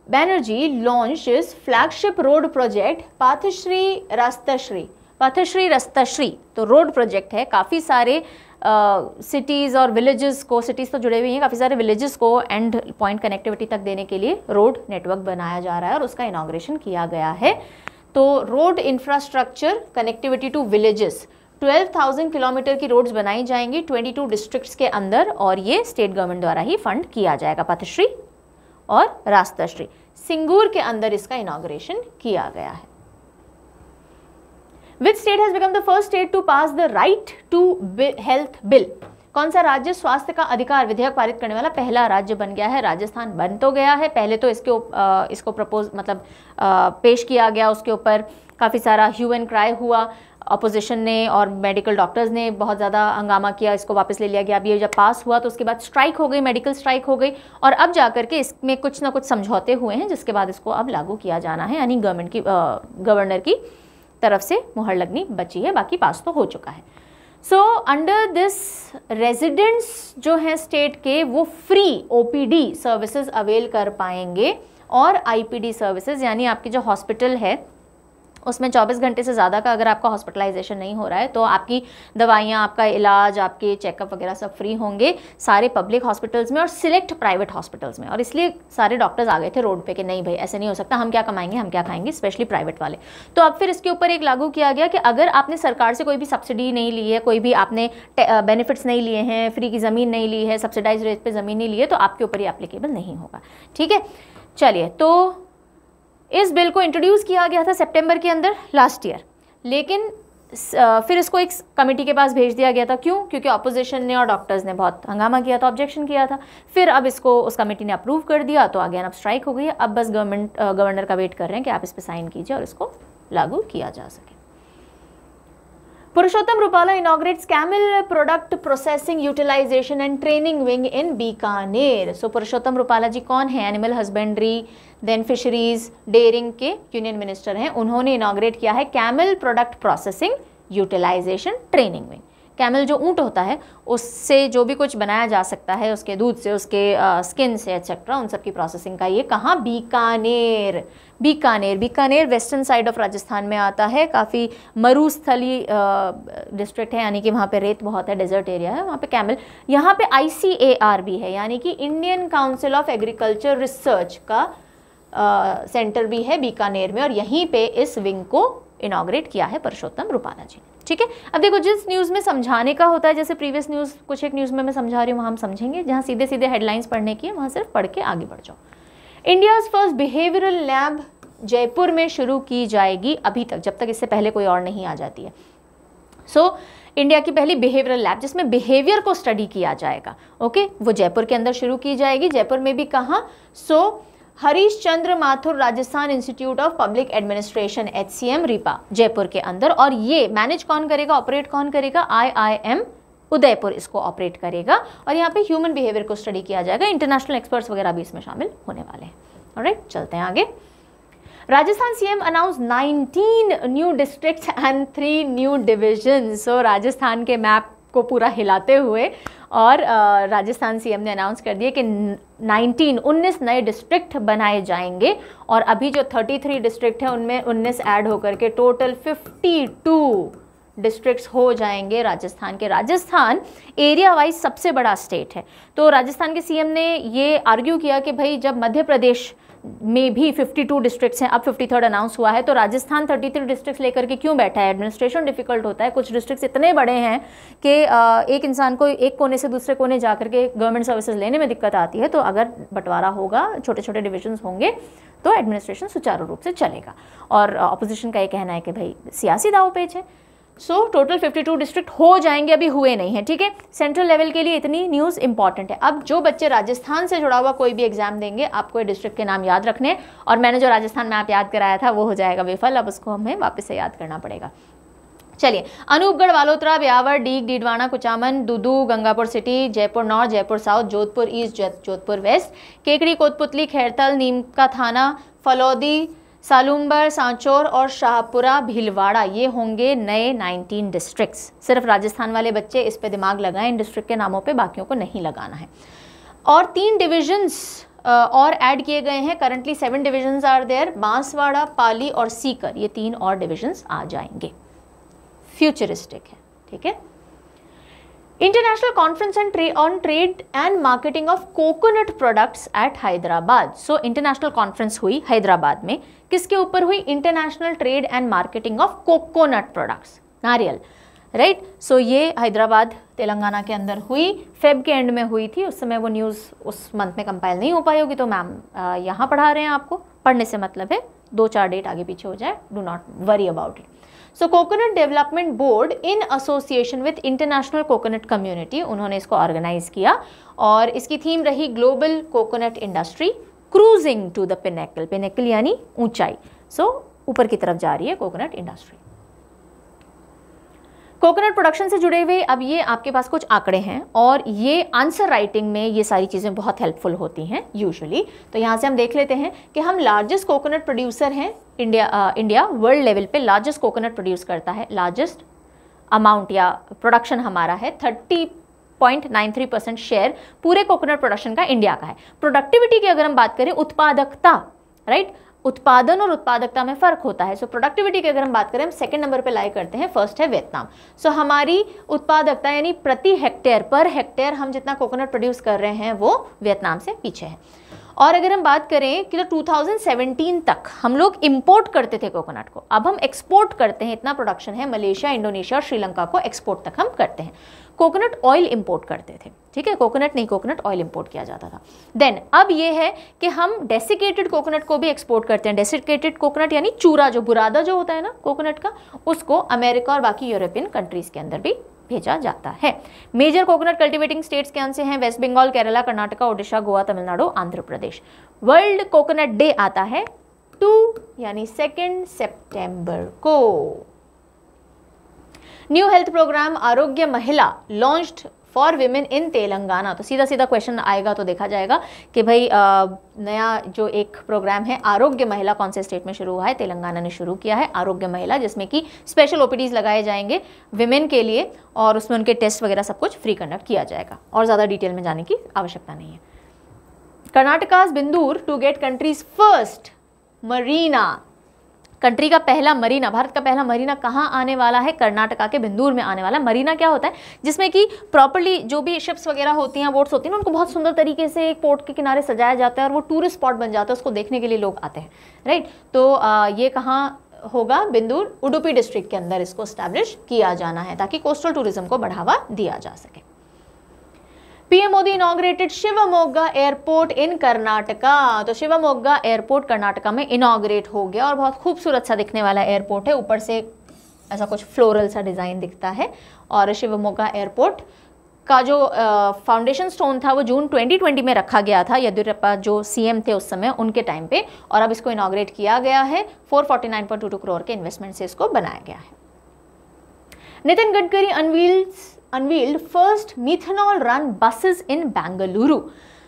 Banerjee launch flagship road project Pathashree Rastashree Pathashree Rastashree तो रोड प्रोजेक्ट है। काफ़ी सारे सिटीज़ और विलेजेस को सिटीज़ तो जुड़े हुए हैं काफ़ी सारे विलेजेस को एंड पॉइंट कनेक्टिविटी तक देने के लिए रोड नेटवर्क बनाया जा रहा है और उसका इनाग्रेशन किया गया है। तो road infrastructure connectivity to villages 12,000 kilometre की रोड्स बनाई जाएँगी 22 डिस्ट्रिक्ट्स के अंदर और ये स्टेट गवर्नमेंट द्वारा ही फंड किया जाएगा पथश्री और रास्ताश्री। सिंगूर के अंदर इसका इनाग्रेशन किया गया है। Which state has become the first state to pass the right to health bill कौन सा राज्य स्वास्थ्य का अधिकार विधेयक पारित करने वाला पहला राज्य बन गया है? राजस्थान बन तो गया है। पहले तो इसके आ, इसको प्रपोज मतलब आ, पेश किया गया। उसके ऊपर काफ़ी सारा ह्यू एंड क्राई हुआ। अपोजिशन ने और मेडिकल डॉक्टर्स ने बहुत ज़्यादा हंगामा किया। इसको वापस ले लिया गया। अब ये जब पास हुआ तो उसके बाद स्ट्राइक हो गई मेडिकल स्ट्राइक हो गई और अब जाकर के इसमें कुछ ना कुछ समझौते हुए हैं जिसके बाद इसको अब लागू किया जाना है। यानी गवर्नमेंट की गवर्नर की तरफ़ से मुहर लगनी बची है, बाकी पास तो हो चुका है। सो अंडर दिस रेजिडेंट्स जो हैं स्टेट के, वो फ्री ओपीडी सर्विसेज़ अवेल कर पाएँगे और आईपीडी सर्विसेज़ यानी आपकी जो हॉस्पिटल है उसमें 24 घंटे से ज़्यादा का अगर आपका हॉस्पिटलाइजेशन नहीं हो रहा है तो आपकी दवाइयाँ, आपका इलाज, आपके चेकअप वगैरह सब फ्री होंगे सारे पब्लिक हॉस्पिटल्स में और सिलेक्ट प्राइवेट हॉस्पिटल्स में। और इसलिए सारे डॉक्टर्स आ गए थे रोड पे कि नहीं भाई, ऐसे नहीं हो सकता, हम क्या कमाएँगे, हम क्या खाएँगे स्पेशली प्राइवेट वाले। तो अब फिर इसके ऊपर एक लागू किया गया कि अगर आपने सरकार से कोई भी सब्सिडी नहीं ली है, कोई भी आपने बेनिफिट्स नहीं लिए हैं फ्री की ज़मीन नहीं ली है सब्सिडाइज रेट पर ज़मीन नहीं ली है तो आपके ऊपर ये अप्लीकेबल नहीं होगा। ठीक है? चलिए तो इस बिल को इंट्रोड्यूस किया गया था सेप्टेम्बर के अंदर लास्ट ईयर लेकिन फिर इसको एक कमेटी के पास भेज दिया गया था। क्यों? क्योंकि अपोजिशन ने और डॉक्टर्स ने बहुत हंगामा किया था ऑब्जेक्शन किया था। फिर अब इसको उस कमेटी ने अप्रूव कर दिया तो अगेन अब स्ट्राइक हो गई अब बस गवर्नमेंट गवर्नर का वेट कर रहे हैं कि आप इस पर साइन कीजिए और इसको लागू किया जा सके। Purushottam Rupala inaugurates camel product processing utilization and training wing in Bikaner. So Purushottam Rupala ji कौन है? Animal husbandry then fisheries dairying के यूनियन मिनिस्टर हैं। उन्होंने इनाग्रेट किया है camel product processing utilization training wing camel जो ऊँट होता है उससे जो भी कुछ बनाया जा सकता है उसके दूध से उसके आ, स्किन से एक्सेट्रा उन सब की प्रोसेसिंग का ये कहाँ? Bikaner. Bikaner. Bikaner western side of Rajasthan में आता है। काफ़ी मरुस्थली डिस्ट्रिक्ट है यानी कि वहाँ पे रेत बहुत है डेजर्ट एरिया है वहाँ पे कैमल। यहाँ पे आई भी है यानी कि Indian council of agriculture research का सेंटर भी है बीकानेर में और यहीं पे इस विंग को इनाग्रेट किया है परशोत्तम रूपाला जी ठीक है? अब देखो जिस न्यूज़ में समझाने का होता है जैसे प्रीवियस न्यूज़ कुछ एक न्यूज़ में मैं समझा रही हूँ वहाँ हम समझेंगे जहाँ सीधे सीधे हेडलाइंस पढ़ने की है वहाँ सिर्फ़ पढ़ के आगे बढ़ जाओ। India's first behavioural lab Jaipur में शुरू की जाएगी अभी तक जब तक इससे पहले कोई और नहीं आ जाती है। सो so, इंडिया की पहली बिहेवियरल लैब जिसमें बिहेवियर को स्टडी किया जाएगा ओके okay? वो जयपुर के अंदर शुरू की जाएगी जयपुर में भी कहाँ? So so, Harish Chandra Mathur Rajasthan institute of public administration H RIPA. Jaipur के अंदर। और ये मैनेज कौन करेगा, ऑपरेट कौन करेगा? आई आई एम उदयपुर इसको ऑपरेट करेगा। और यहाँ पे ह्यूमन बिहेवियर को स्टडी किया जाएगा। इंटरनेशनल एक्सपर्ट्स वगैरह भी इसमें शामिल होने वाले हैं। राइट चलते हैं आगे। Rajasthan CM announce 19 new districts and three new division so Rajasthan के मैप को पूरा हिलाते हुए और राजस्थान सीएम ने अनाउंस कर दिया कि 19 19 नए डिस्ट्रिक्ट बनाए जाएँगे और अभी जो 33 डिस्ट्रिक्ट हैं, उनमें 19 ऐड होकर के टोटल 52 डिस्ट्रिक्ट्स हो जाएँगे राजस्थान के। राजस्थान एरिया वाइज सबसे बड़ा स्टेट है। तो राजस्थान के सीएम ने ये आर्ग्यू किया कि भाई जब मध्य प्रदेश में भी 52 डिस्ट्रिक्ट्स हैं। अब 53rd अनाउंस हुआ है तो राजस्थान 33 डिस्ट्रिक्ट्स लेकर के क्यों बैठा है? एडमिनिस्ट्रेशन डिफ़िकल्ट होता है। कुछ डिस्ट्रिक्ट्स इतने बड़े हैं कि एक इंसान को एक कोने से दूसरे कोने जा करके गवर्नमेंट सर्विसेज़ लेने में दिक्कत आती है तो अगर बंटवारा होगा छोटे छोटे डिविजन होंगे तो एडमिनिस्ट्रेशन सुचारू रूप से चलेगा। और अपोजिशन का ये कहना है कि भाई सियासी दाव पेच है। सो टोटल 52 डिस्ट्रिक्ट हो जाएँगे, अभी हुए नहीं है, ठीक है? सेंट्रल लेवल के लिए इतनी न्यूज़ इंपॉर्टेंट है। अब जो बच्चे राजस्थान से जुड़ा हुआ कोई भी एग्ज़ाम देंगे, आपको ये डिस्ट्रिक्ट के नाम याद रखने और मैंने जो राजस्थान में आप याद कराया था, वो हो जाएगा विफल। अब उसको हमें वापस से याद करना पड़ेगा। चलिए, Anupgarh, Balotra, Beawar, Deeg, Didwana, Kuchaman, Dudu, Gangapur city Jaipur north Jaipur south Jodhpur east Jodhpur west Kekri, Kotputli, Khairthal, Neem ka Thana, Phalodi Salumbar, Sanchore और शाहपुरा, भीलवाड़ा, ये होंगे नए 19 डिस्ट्रिक्ट्स सिर्फ़ राजस्थान वाले बच्चे इस पे दिमाग लगाएँ, इन डिस्ट्रिक्ट के नामों पे बाकियों को नहीं लगाना है। और तीन डिविजन्स और ऐड किए गए हैं। Currently seven divisions are there Banswara, Pali और सीकर, ये तीन और डिविजन्स आ जाएँगे। फ्यूचरिस्टिक है, ठीक है? International conference and tray on trade and marketing of coconut products at Hyderabad so international conference हुई हैदराबाद में। किसके ऊपर हुई? International trade and marketing of coconut products नारियल। राइट सो ये हैदराबाद तेलंगाना के अंदर हुई। फेब के एंड में हुई थी। उस समय वो न्यूज़ उस मंथ में कंपाइल नहीं हो पाई होगी। तो मैम यहाँ पढ़ा रहे हैं आपको। पढ़ने से मतलब है, दो चार डेट आगे पीछे हो जाए। Do not worry about it so coconut development board in association with international coconut community उन्होंने इसको ऑर्गेनाइज किया और इसकी थीम रही global coconut industry cruising to the pinnacle pinnacle यानी ऊंचाई। सो so, ऊपर की तरफ़ जा रही है कोकोनट इंडस्ट्री कोकोनट प्रोडक्शन से जुड़े हुए अब ये आपके पास कुछ आंकड़े हैं और ये आंसर राइटिंग में ये सारी चीज़ें बहुत हेल्पफुल होती हैं यूजुअली तो यहाँ से हम देख लेते हैं कि हम लार्जेस्ट कोकोनट प्रोड्यूसर हैं इंडिया इंडिया वर्ल्ड लेवल पे लार्जेस्ट कोकोनट प्रोड्यूस करता है लार्जेस्ट अमाउंट या प्रोडक्शन हमारा है thirty point nine three percent share पूरे कोकोनट प्रोडक्शन का इंडिया का है. प्रोडक्टिविटी की अगर हम बात करें, उत्पादकता राइट उत्पादन और उत्पादकता में फ़र्क होता है। सो so, प्रोडक्टिविटी की अगर हम बात करें हम सेकंड नंबर पे लाई करते हैं। फ़र्स्ट है वियतनाम सो so, हमारी उत्पादकता यानी प्रति हेक्टेयर पर हेक्टेयर हम जितना कोकोनट प्रोड्यूस कर रहे हैं वो वियतनाम से पीछे है। और अगर हम बात करें कि तो 2017 तक हम लोग इंपोर्ट करते थे कोकोनट को, अब हम एक्सपोर्ट करते हैं, इतना प्रोडक्शन है, मलेशिया, इंडोनेशिया और श्रीलंका को एक्सपोर्ट तक हम करते हैं। कोकोनट ऑयल इंपोर्ट करते थे, ठीक है? कोकोनट नहीं कोकोनट ऑयल इंपोर्ट किया जाता था। देन अब ये है कि हम डेसिकेटेड कोकोनट को भी एक्सपोर्ट करते हैं। डेसिकेटेड कोकोनट यानी चूरा, जो बुरादा जो होता है ना कोकोनट का, उसको अमेरिका और बाकी यूरोपियन कंट्रीज़ के अंदर भी भेजा जाता है। मेजर कोकोनट कल्टिवेटिंग स्टेट्स कौन से हैं? West Bengal, Kerala, Karnataka, Odisha, Goa, Tamil Nadu, Andhra Pradesh. World coconut day आता है टू, यानी सेकेंड सेप्टेम्बर को। New health programme Arogya Mahila launched for women in Telangana तो सीधा सीधा क्वेश्चन आएगा तो देखा जाएगा कि भाई नया जो एक प्रोग्राम है, आरोग्य महिला कौन से स्टेट में शुरू हुआ है? तेलंगाना ने शुरू किया है आरोग्य महिला, जिसमें कि स्पेशल ओपीडीज लगाए जाएँगे विमेन के लिए और उसमें उनके टेस्ट वगैरह सब कुछ फ्री कंडक्ट किया जाएगा। और ज़्यादा डिटेल में जाने की आवश्यकता नहीं है। Karnataka's Byndoor to get country's first marina country का पहला मरीना भारत का पहला मरीना कहाँ आने वाला है? कर्नाटका के बिंदूर में आने वाला है। मरीना क्या होता है? जिसमें कि प्रॉपरली जो भी शिप्स वगैरह होती हैं बोट्स होती हैं उनको बहुत सुंदर तरीके से एक पोर्ट के किनारे सजाया जाता है और वो टूरिस्ट स्पॉट बन जाता है उसको देखने के लिए लोग आते हैं। राइट तो आ, ये कहाँ होगा? बिंदूर उडुपी डिस्ट्रिक्ट के अंदर इसको स्टैब्लिश किया जाना है ताकि कोस्टल टूरिज़्म को बढ़ावा दिया जा सके। PM Modi inaugurated Shivamogga airport in Karnataka तो शिवमोग्गा एयरपोर्ट कर्नाटका में इनॉग्रेट हो गया और बहुत खूबसूरत सा दिखने वाला एयरपोर्ट है। ऊपर से ऐसा कुछ फ्लोरल सा डिज़ाइन दिखता है। और शिवमोग्गा एयरपोर्ट का जो फाउंडेशन स्टोन था, वो जून 2020 में रखा गया था। येदुरप्पा जो सीएम थे उस समय, उनके टाइम पे। और अब इसको इनाग्रेट किया गया है। 449.22 करोड़ के इन्वेस्टमेंट से इसको बनाया गया है। Nitin Gadkari unveils unveiled first methanol run buses in Bengaluru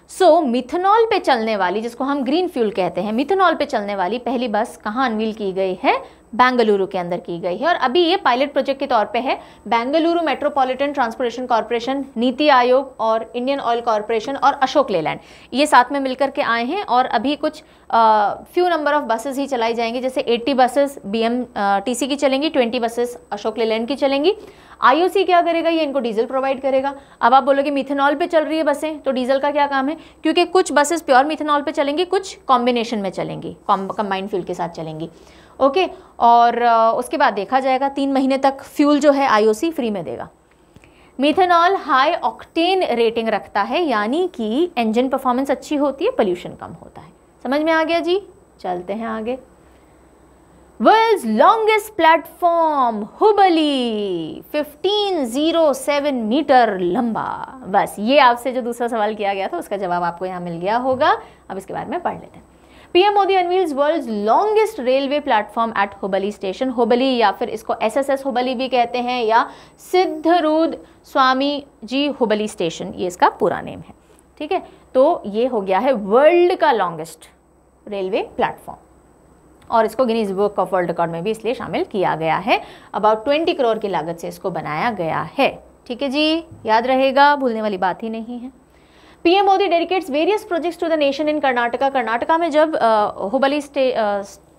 so so, methanol पे चलने वाली जिसको हम ग्रीन फ्यूल कहते हैं मिथनॉल पे चलने वाली पहली बस कहाँ अनवील की गई है? बेंगलुरु के अंदर की गई है। और अभी ये पायलट प्रोजेक्ट के तौर पे है। Bengaluru metropolitan transportation corporation NITI Aayog और इंडियन ऑयल कॉरपोरेशन और अशोक लेलैंड ये साथ में मिलकर के आए हैं और अभी कुछ फ्यू नंबर ऑफ़ बसेस ही चलाई जाएँगी। जैसे 80 बसेस बीएम टीसी की चलेंगी 20 बसेस अशोक लेलैंड की चलेंगी। आईओसी क्या करेगा? ये इनको डीजल प्रोवाइड करेगा। अब आप बोलोगे मिथेनॉल पे चल रही है बसें तो डीजल का क्या काम है? क्योंकि कुछ बसेस प्योर मिथेनॉल पे चलेंगी, कुछ कॉम्बिनेशन में चलेंगी कंबाइंड फ्यूल के साथ चलेंगी। ओके और उसके बाद देखा जाएगा, तीन महीने तक फ्यूल जो है आईओसी फ्री में देगा। मिथेनॉल हाई ऑक्टेन रेटिंग रखता है, यानी कि इंजन परफॉर्मेंस अच्छी होती है पोल्यूशन कम होता है। समझ में आ गया जी? चलते हैं आगे। World's longest platform Hubli 1507 metre लंबा। बस, ये आपसे जो दूसरा सवाल किया गया था, उसका जवाब आपको यहाँ मिल गया होगा। अब इसके बारे में पढ़ लेते हैं। PM Modi unveils world longest railway platform at Hubli station Hubli या फिर इसको एसएसएस हुबली भी कहते हैं, या सिद्धरूद स्वामी जी हुबली स्टेशन ये इसका पूरा नेम है। ठीक है? तो ये हो गया है वर्ल्ड का लॉन्गेस्ट रेलवे प्लेटफॉर्म और इसको Guinness book of world record में भी इसलिए शामिल किया गया है। अबाउट ट्वेंटी करोड़ की लागत से इसको बनाया गया है। ठीक है जी? याद रहेगा, भूलने वाली बात ही नहीं है। PM Modi dedicates various projects to the nation in Karnataka Karnataka में जब हुबली स्टे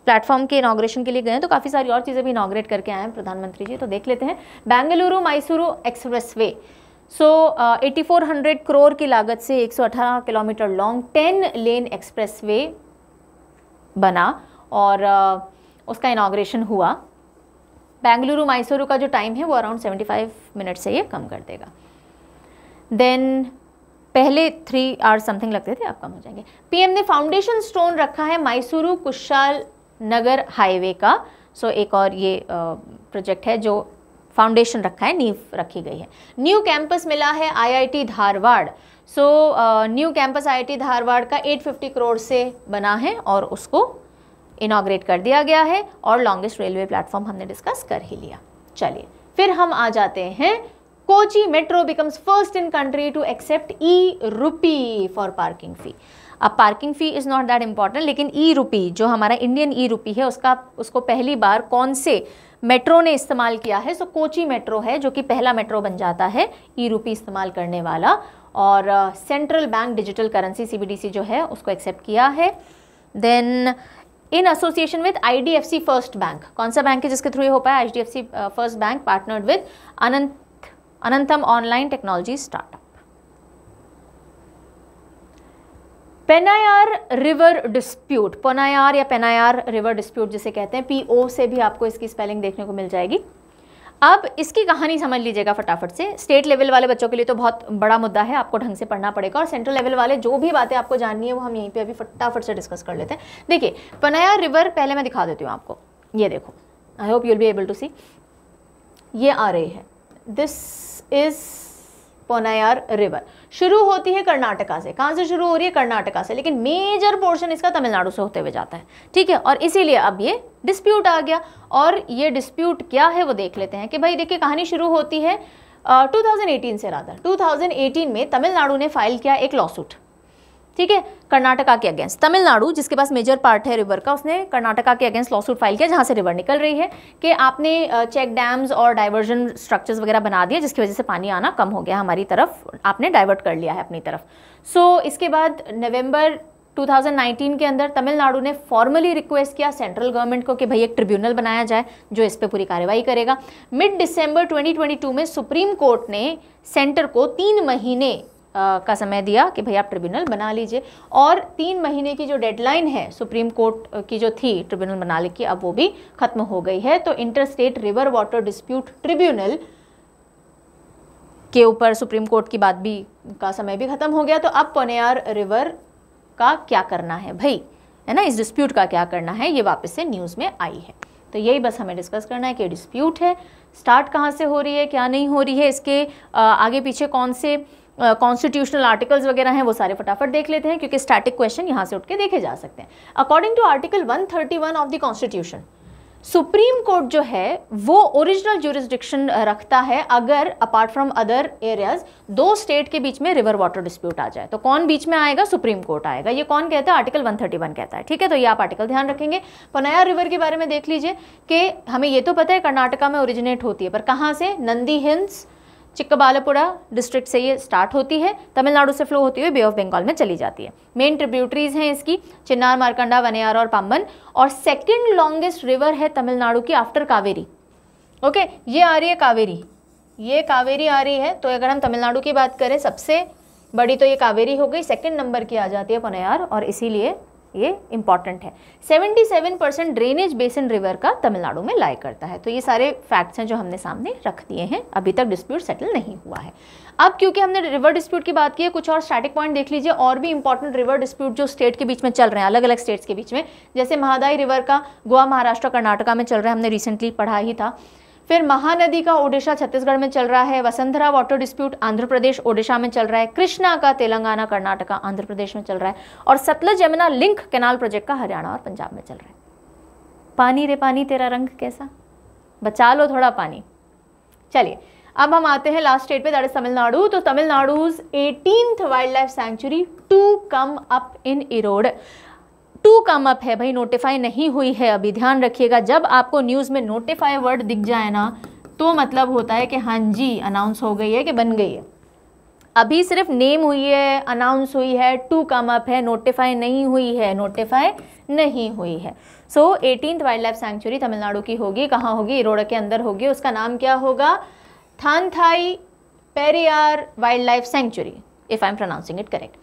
प्लेटफॉर्म के इनाग्रेशन के लिए गए तो काफ़ी सारी और चीज़ें भी इनाग्रेट करके आए हैं प्रधानमंत्री जी तो देख लेते हैं। Bengaluru Mysuru expressway so eighty four की लागत से 118 किलोमीटर लॉन्ग 10 लेन एक्सप्रेस बना। और उसका इनाग्रेशन हुआ। बेंगलुरु मैसूरू का जो टाइम है वो अराउंड 75 मिनट से ये कम कर देगा। देन पहले थ्री आवर समथिंग लगते थे, अब कम हो जाएँगे। पीएम ने फाउंडेशन स्टोन रखा है मैसूरू कुशाल नगर हाईवे का। सो एक और ये प्रोजेक्ट है जो फाउंडेशन रखा है, नींव रखी गई है। न्यू कैंपस मिला है IIT Dharwad. So new campus IIT Dharwad का 850 करोड़ से बना है और उसको इनाग्रेट कर दिया गया है और लॉन्गेस्ट रेलवे प्लेटफॉर्म हमने डिस्कस कर ही लिया। चलिए, फिर हम आ जाते हैं। Kochi metro becomes first in country to accept e rupee for parking fee अब parking fee is not that important लेकिन ई रुपी जो हमारा इंडियन ई रुपी है, उसका, उसको पहली बार कौन से मेट्रो ने इस्तेमाल किया है? सो कोची मेट्रो है, जो कि पहला मेट्रो बन जाता है ई रुपी इस्तेमाल करने वाला। और central bank digital currency CBDC जो है, उसको एक्सेप्ट किया है। Then in association with IDFC first bank कौन सा बैंक है जिसके थ्रू ये हो पाया? IDFC first bank partnered with Anant Anantam online technology startup Pennaiyar river dispute Ponnaiyar या पेनायार रिवर डिस्प्यूट जिसे कहते हैं पीओ से भी आपको इसकी स्पेलिंग देखने को मिल जाएगी. अब इसकी कहानी समझ लीजिएगा फटाफट से। स्टेट लेवल वाले बच्चों के लिए तो बहुत बड़ा मुद्दा है, आपको ढंग से पढ़ना पड़ेगा। और सेंट्रल लेवल वाले जो भी बातें आपको जाननी है, वो हम यहीं पे अभी फटाफट से डिस्कस कर लेते हैं। देखिए, पनाया रिवर पहले मैं दिखा देती हूँ आपको। ये देखो I hope you'll be able to see ये आ रही है। This is Ponnaiyar river. शुरू होती है कर्नाटका से। कहाँ से शुरू हो रही है? कर्नाटका से। लेकिन मेजर पोर्शन इसका तमिलनाडु से होते हुए जाता है। ठीक है? और इसीलिए अब ये डिस्प्यूट आ गया। और ये डिस्प्यूट क्या है वो देख लेते हैं कि भाई देखिए कहानी शुरू होती है टू uh, 2018 से राधा 2018 में तमिलनाडु ने फ़ाइल किया एक लॉसूट ठीक है? कर्नाटका के अगेंस्ट तमिलनाडु जिसके पास मेजर पार्ट है रिवर का उसने कर्नाटका के अगेंस्ट लॉसूट फ़ाइल किया जहाँ से रिवर निकल रही है कि आपने चेक डैम्स और डाइवर्जन स्ट्रक्चर्स वगैरह बना दिए जिसकी वजह से पानी आना कम हो गया हमारी तरफ़ आपने डाइवर्ट कर लिया है अपनी तरफ़। सो so, इसके बाद नवंबर 2019 के अंदर तमिलनाडु ने फॉर्मली रिक्वेस्ट किया सेंट्रल गवर्नमेंट को कि भाई एक ट्रिब्यूनल बनाया जाए जो इस पर पूरी कार्रवाई करेगा। मिड दिसंबर 2022 में सुप्रीम कोर्ट ने सेंटर को तीन महीने का समय दिया कि भाई आप ट्रिब्यूनल बना लीजिए। और तीन महीने की जो डेडलाइन है सुप्रीम कोर्ट की जो थी ट्रिब्यूनल बनाने की, अब वो भी खत्म हो गई है। तो inter state river water dispute tribunal के ऊपर सुप्रीम कोर्ट की बात भी, का समय भी खत्म हो गया। तो अब पोनेयार रिवर का क्या करना है भाई? है ना? इस डिस्प्यूट का क्या करना है? ये वापस से न्यूज़ में आई है। तो यही बस हमें डिस्कस करना है कि डिस्प्यूट है। स्टार्ट कहाँ से हो रही है? क्या नहीं हो रही है? इसके आगे पीछे कौन से कॉन्स्टिट्यूशनल आर्टिकल्स वगैरह हैं, वो सारे फटाफट देख लेते हैं, क्योंकि स्टैटिक क्वेश्चन यहाँ से उठ के देखे जा सकते हैं। According to article 131 of the constitution supreme court जो है, वो ओरिजिनल ज्यूरिस्डिक्शन रखता है अगर अपार्ट फ्रॉम अदर एरियाज़ दो स्टेट के बीच में रिवर वाटर डिस्प्यूट आ जाए। तो कौन बीच में आएगा? सुप्रीम कोर्ट आएगा। ये कौन कहता है? आर्टिकल 131 कहता है। ठीक है तो ये आप आर्टिकल ध्यान रखेंगे। पनाया रिवर के बारे में देख लीजिए कि हमें ये तो पता है, कर्नाटका में ओरिजिनेट होती है, पर कहाँ से? नंदी हिल्स चिक्कबालापुरा डिस्ट्रिक्ट से ये स्टार्ट होती है। तमिलनाडु से फ्लो होती हुई बे ऑफ़ बंगाल में चली जाती है। मेन ट्रिब्यूटरीज हैं इसकी चिन्नार मारकंडा वनयार और पाम्बन और सेकेंड लॉन्गेस्ट रिवर है तमिलनाडु की आफ्टर कावेरी। ओके ये आ रही है कावेरी। ये कावेरी आ रही है तो अगर हम तमिलनाडु की बात करें, सबसे बड़ी तो ये कावेरी हो गई सेकेंड नंबर की आ जाती है पनयार और इसीलिए ये इंपॉर्टेंट है। 77 परसेंट ड्रेनेज बेसिन रिवर का तमिलनाडु में लाई करता है। तो ये सारे फैक्ट्स हैं जो हमने सामने रख दिए हैं। अभी तक डिस्प्यूट सेटल नहीं हुआ है। अब क्योंकि हमने रिवर डिस्प्यूट की बात की है, कुछ और स्टैटिक पॉइंट देख लीजिए। और भी इंपॉर्टेंट रिवर डिस्प्यूट जो स्टेट के बीच में चल रहे हैं अलग अलग स्टेट्स के बीच में, जैसे महादाई रिवर का, गोवा, महाराष्ट्र, कर्नाटका में चल रहा है, हमने रिसेंटली पढ़ा ही था। फिर महानदी का ओडिशा छत्तीसगढ़ में चल रहा है, वसंधरा वाटर डिस्प्यूट आंध्र प्रदेश, ओडिशा में चल रहा है, कृष्णा का तेलंगाना, कर्नाटका आंध्र प्रदेश में चल रहा है और Sutlej Yamuna link canal project का हरियाणा और पंजाब में चल रहा है। पानी रे पानी, तेरा रंग कैसा? बचा लो थोड़ा पानी। चलिए, अब हम आते हैं लास्ट स्टेट पे दैट इज़ तमिलनाडु। तो Tamil Nadu's eighteen wild life sanctuary to come up in Erode to come up है भाई नोटिफाई नहीं हुई है अभी। ध्यान रखिएगा, जब आपको न्यूज़ में नोटिफाई वर्ड दिख जाए ना तो मतलब होता है कि हाँ जी अनाउंस हो गई है कि बन गई है। अभी सिर्फ़ नेम हुई है अनाउंस हुई है, टू कम अप है नोटिफाई नहीं हुई है नोटिफाई नहीं हुई है। So eighteen wild life sanctuary Tamil Nadu की होगी, कहाँ होगी? इरोड़ा के अंदर होगी। उसका नाम क्या होगा? Thanthai Periyar wild life sanctuary if I am pronouncing it correct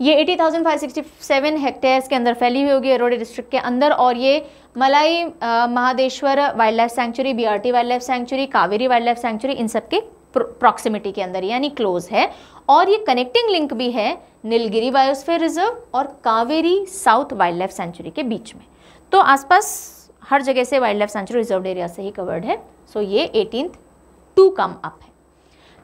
ये 80,567 हेक्टेयर्स के अंदर फैली हुई होगी अरोड़ी डिस्ट्रिक्ट के अंदर और ये Malai Mahadeshwara wild life sanctuary BRT wild life sanctuary Cauvery wild life sanctuary इन सब के प्रॉक्सिमिटी के अंदर यानी क्लोज है। और ये कनेक्टिंग लिंक भी है नीलगिरी बायोस्फीयर रिज़र्व और Cauvery south wild life sanctuary के बीच में। तो आसपास हर जगह से wild life sanctuary reserve area से ही कवर्ड है। सो ये एटीन टू कम अप है।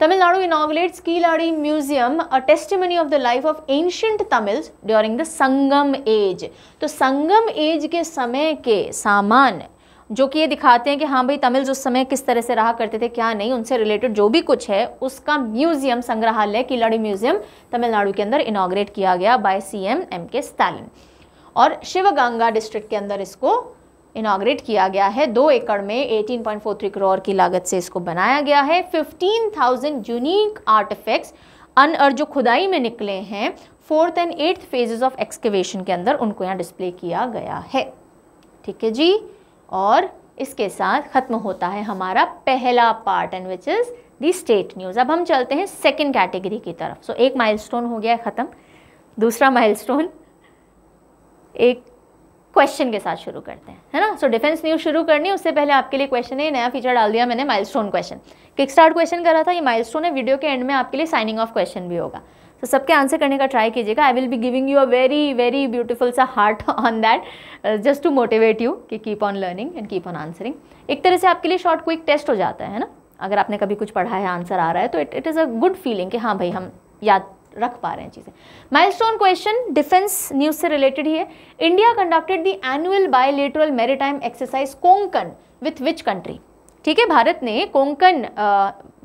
Tamil Nadu inaugurates Kiladi Museum, a testimony of the life of ancient Tamils during the Sangam age तो संगम एज के समय के सामान जो कि ये दिखाते हैं कि हाँ भाई तमिल उस समय किस तरह से रहा करते थे क्या नहीं उनसे रिलेटेड जो भी कुछ है उसका म्यूज़ियम संग्रहालय किलाड़ी म्यूज़ियम तमिलनाडु के अंदर इनाग्रेट किया गया by CM M K Stalin और शिवगंगा डिस्ट्रिक्ट के अंदर इसको इनाग्रेट किया गया है। दो एकड़ में 18.43 करोड़ की लागत से इसको बनाया गया है। 15,000 यूनिक आर्टिफैक्ट्स अनअर जो खुदाई में निकले हैं fourth and eighth phases of excavation के अंदर उनको यहाँ डिस्प्ले किया गया है। ठीक है जी? और इसके साथ ख़त्म होता है हमारा पहला part and which is the state news अब हम चलते हैं सेकेंड कैटेगरी की तरफ़। सो so, एक माइलस्टोन हो गया है ख़त्म। दूसरा माइलस्टोन एक क्वेश्चन के साथ शुरू करते हैं है ना? सो डिफेंस न्यूज़ शुरू करनी उससे पहले आपके लिए क्वेश्चन है नया फीचर डाल दिया मैंने milestone question kick start question करा था ये माइलस्टोन है वीडियो के एंड में आपके लिए साइनिंग ऑफ़ क्वेश्चन भी होगा. तो so, सबके आंसर करने का ट्राई कीजिएगा. I will be giving you a very very beautiful सा heart on that just to motivate you कि keep on learning and keep on answering एक तरह से आपके लिए शॉर्ट क्विक टेस्ट हो जाता है ना? अगर आपने कभी कुछ पढ़ा है आंसर आ रहा है तो it it is a good feeling कि हाँ भाई हम याद रख पा रहे हैं चीज़ें। माइलस्टोन क्वेश्चन डिफेंस न्यूज़ से रिलेटेड ही है। India conducted the annual bilateral maritime exercise Konkan with which country ठीक है, भारत ने कोंकण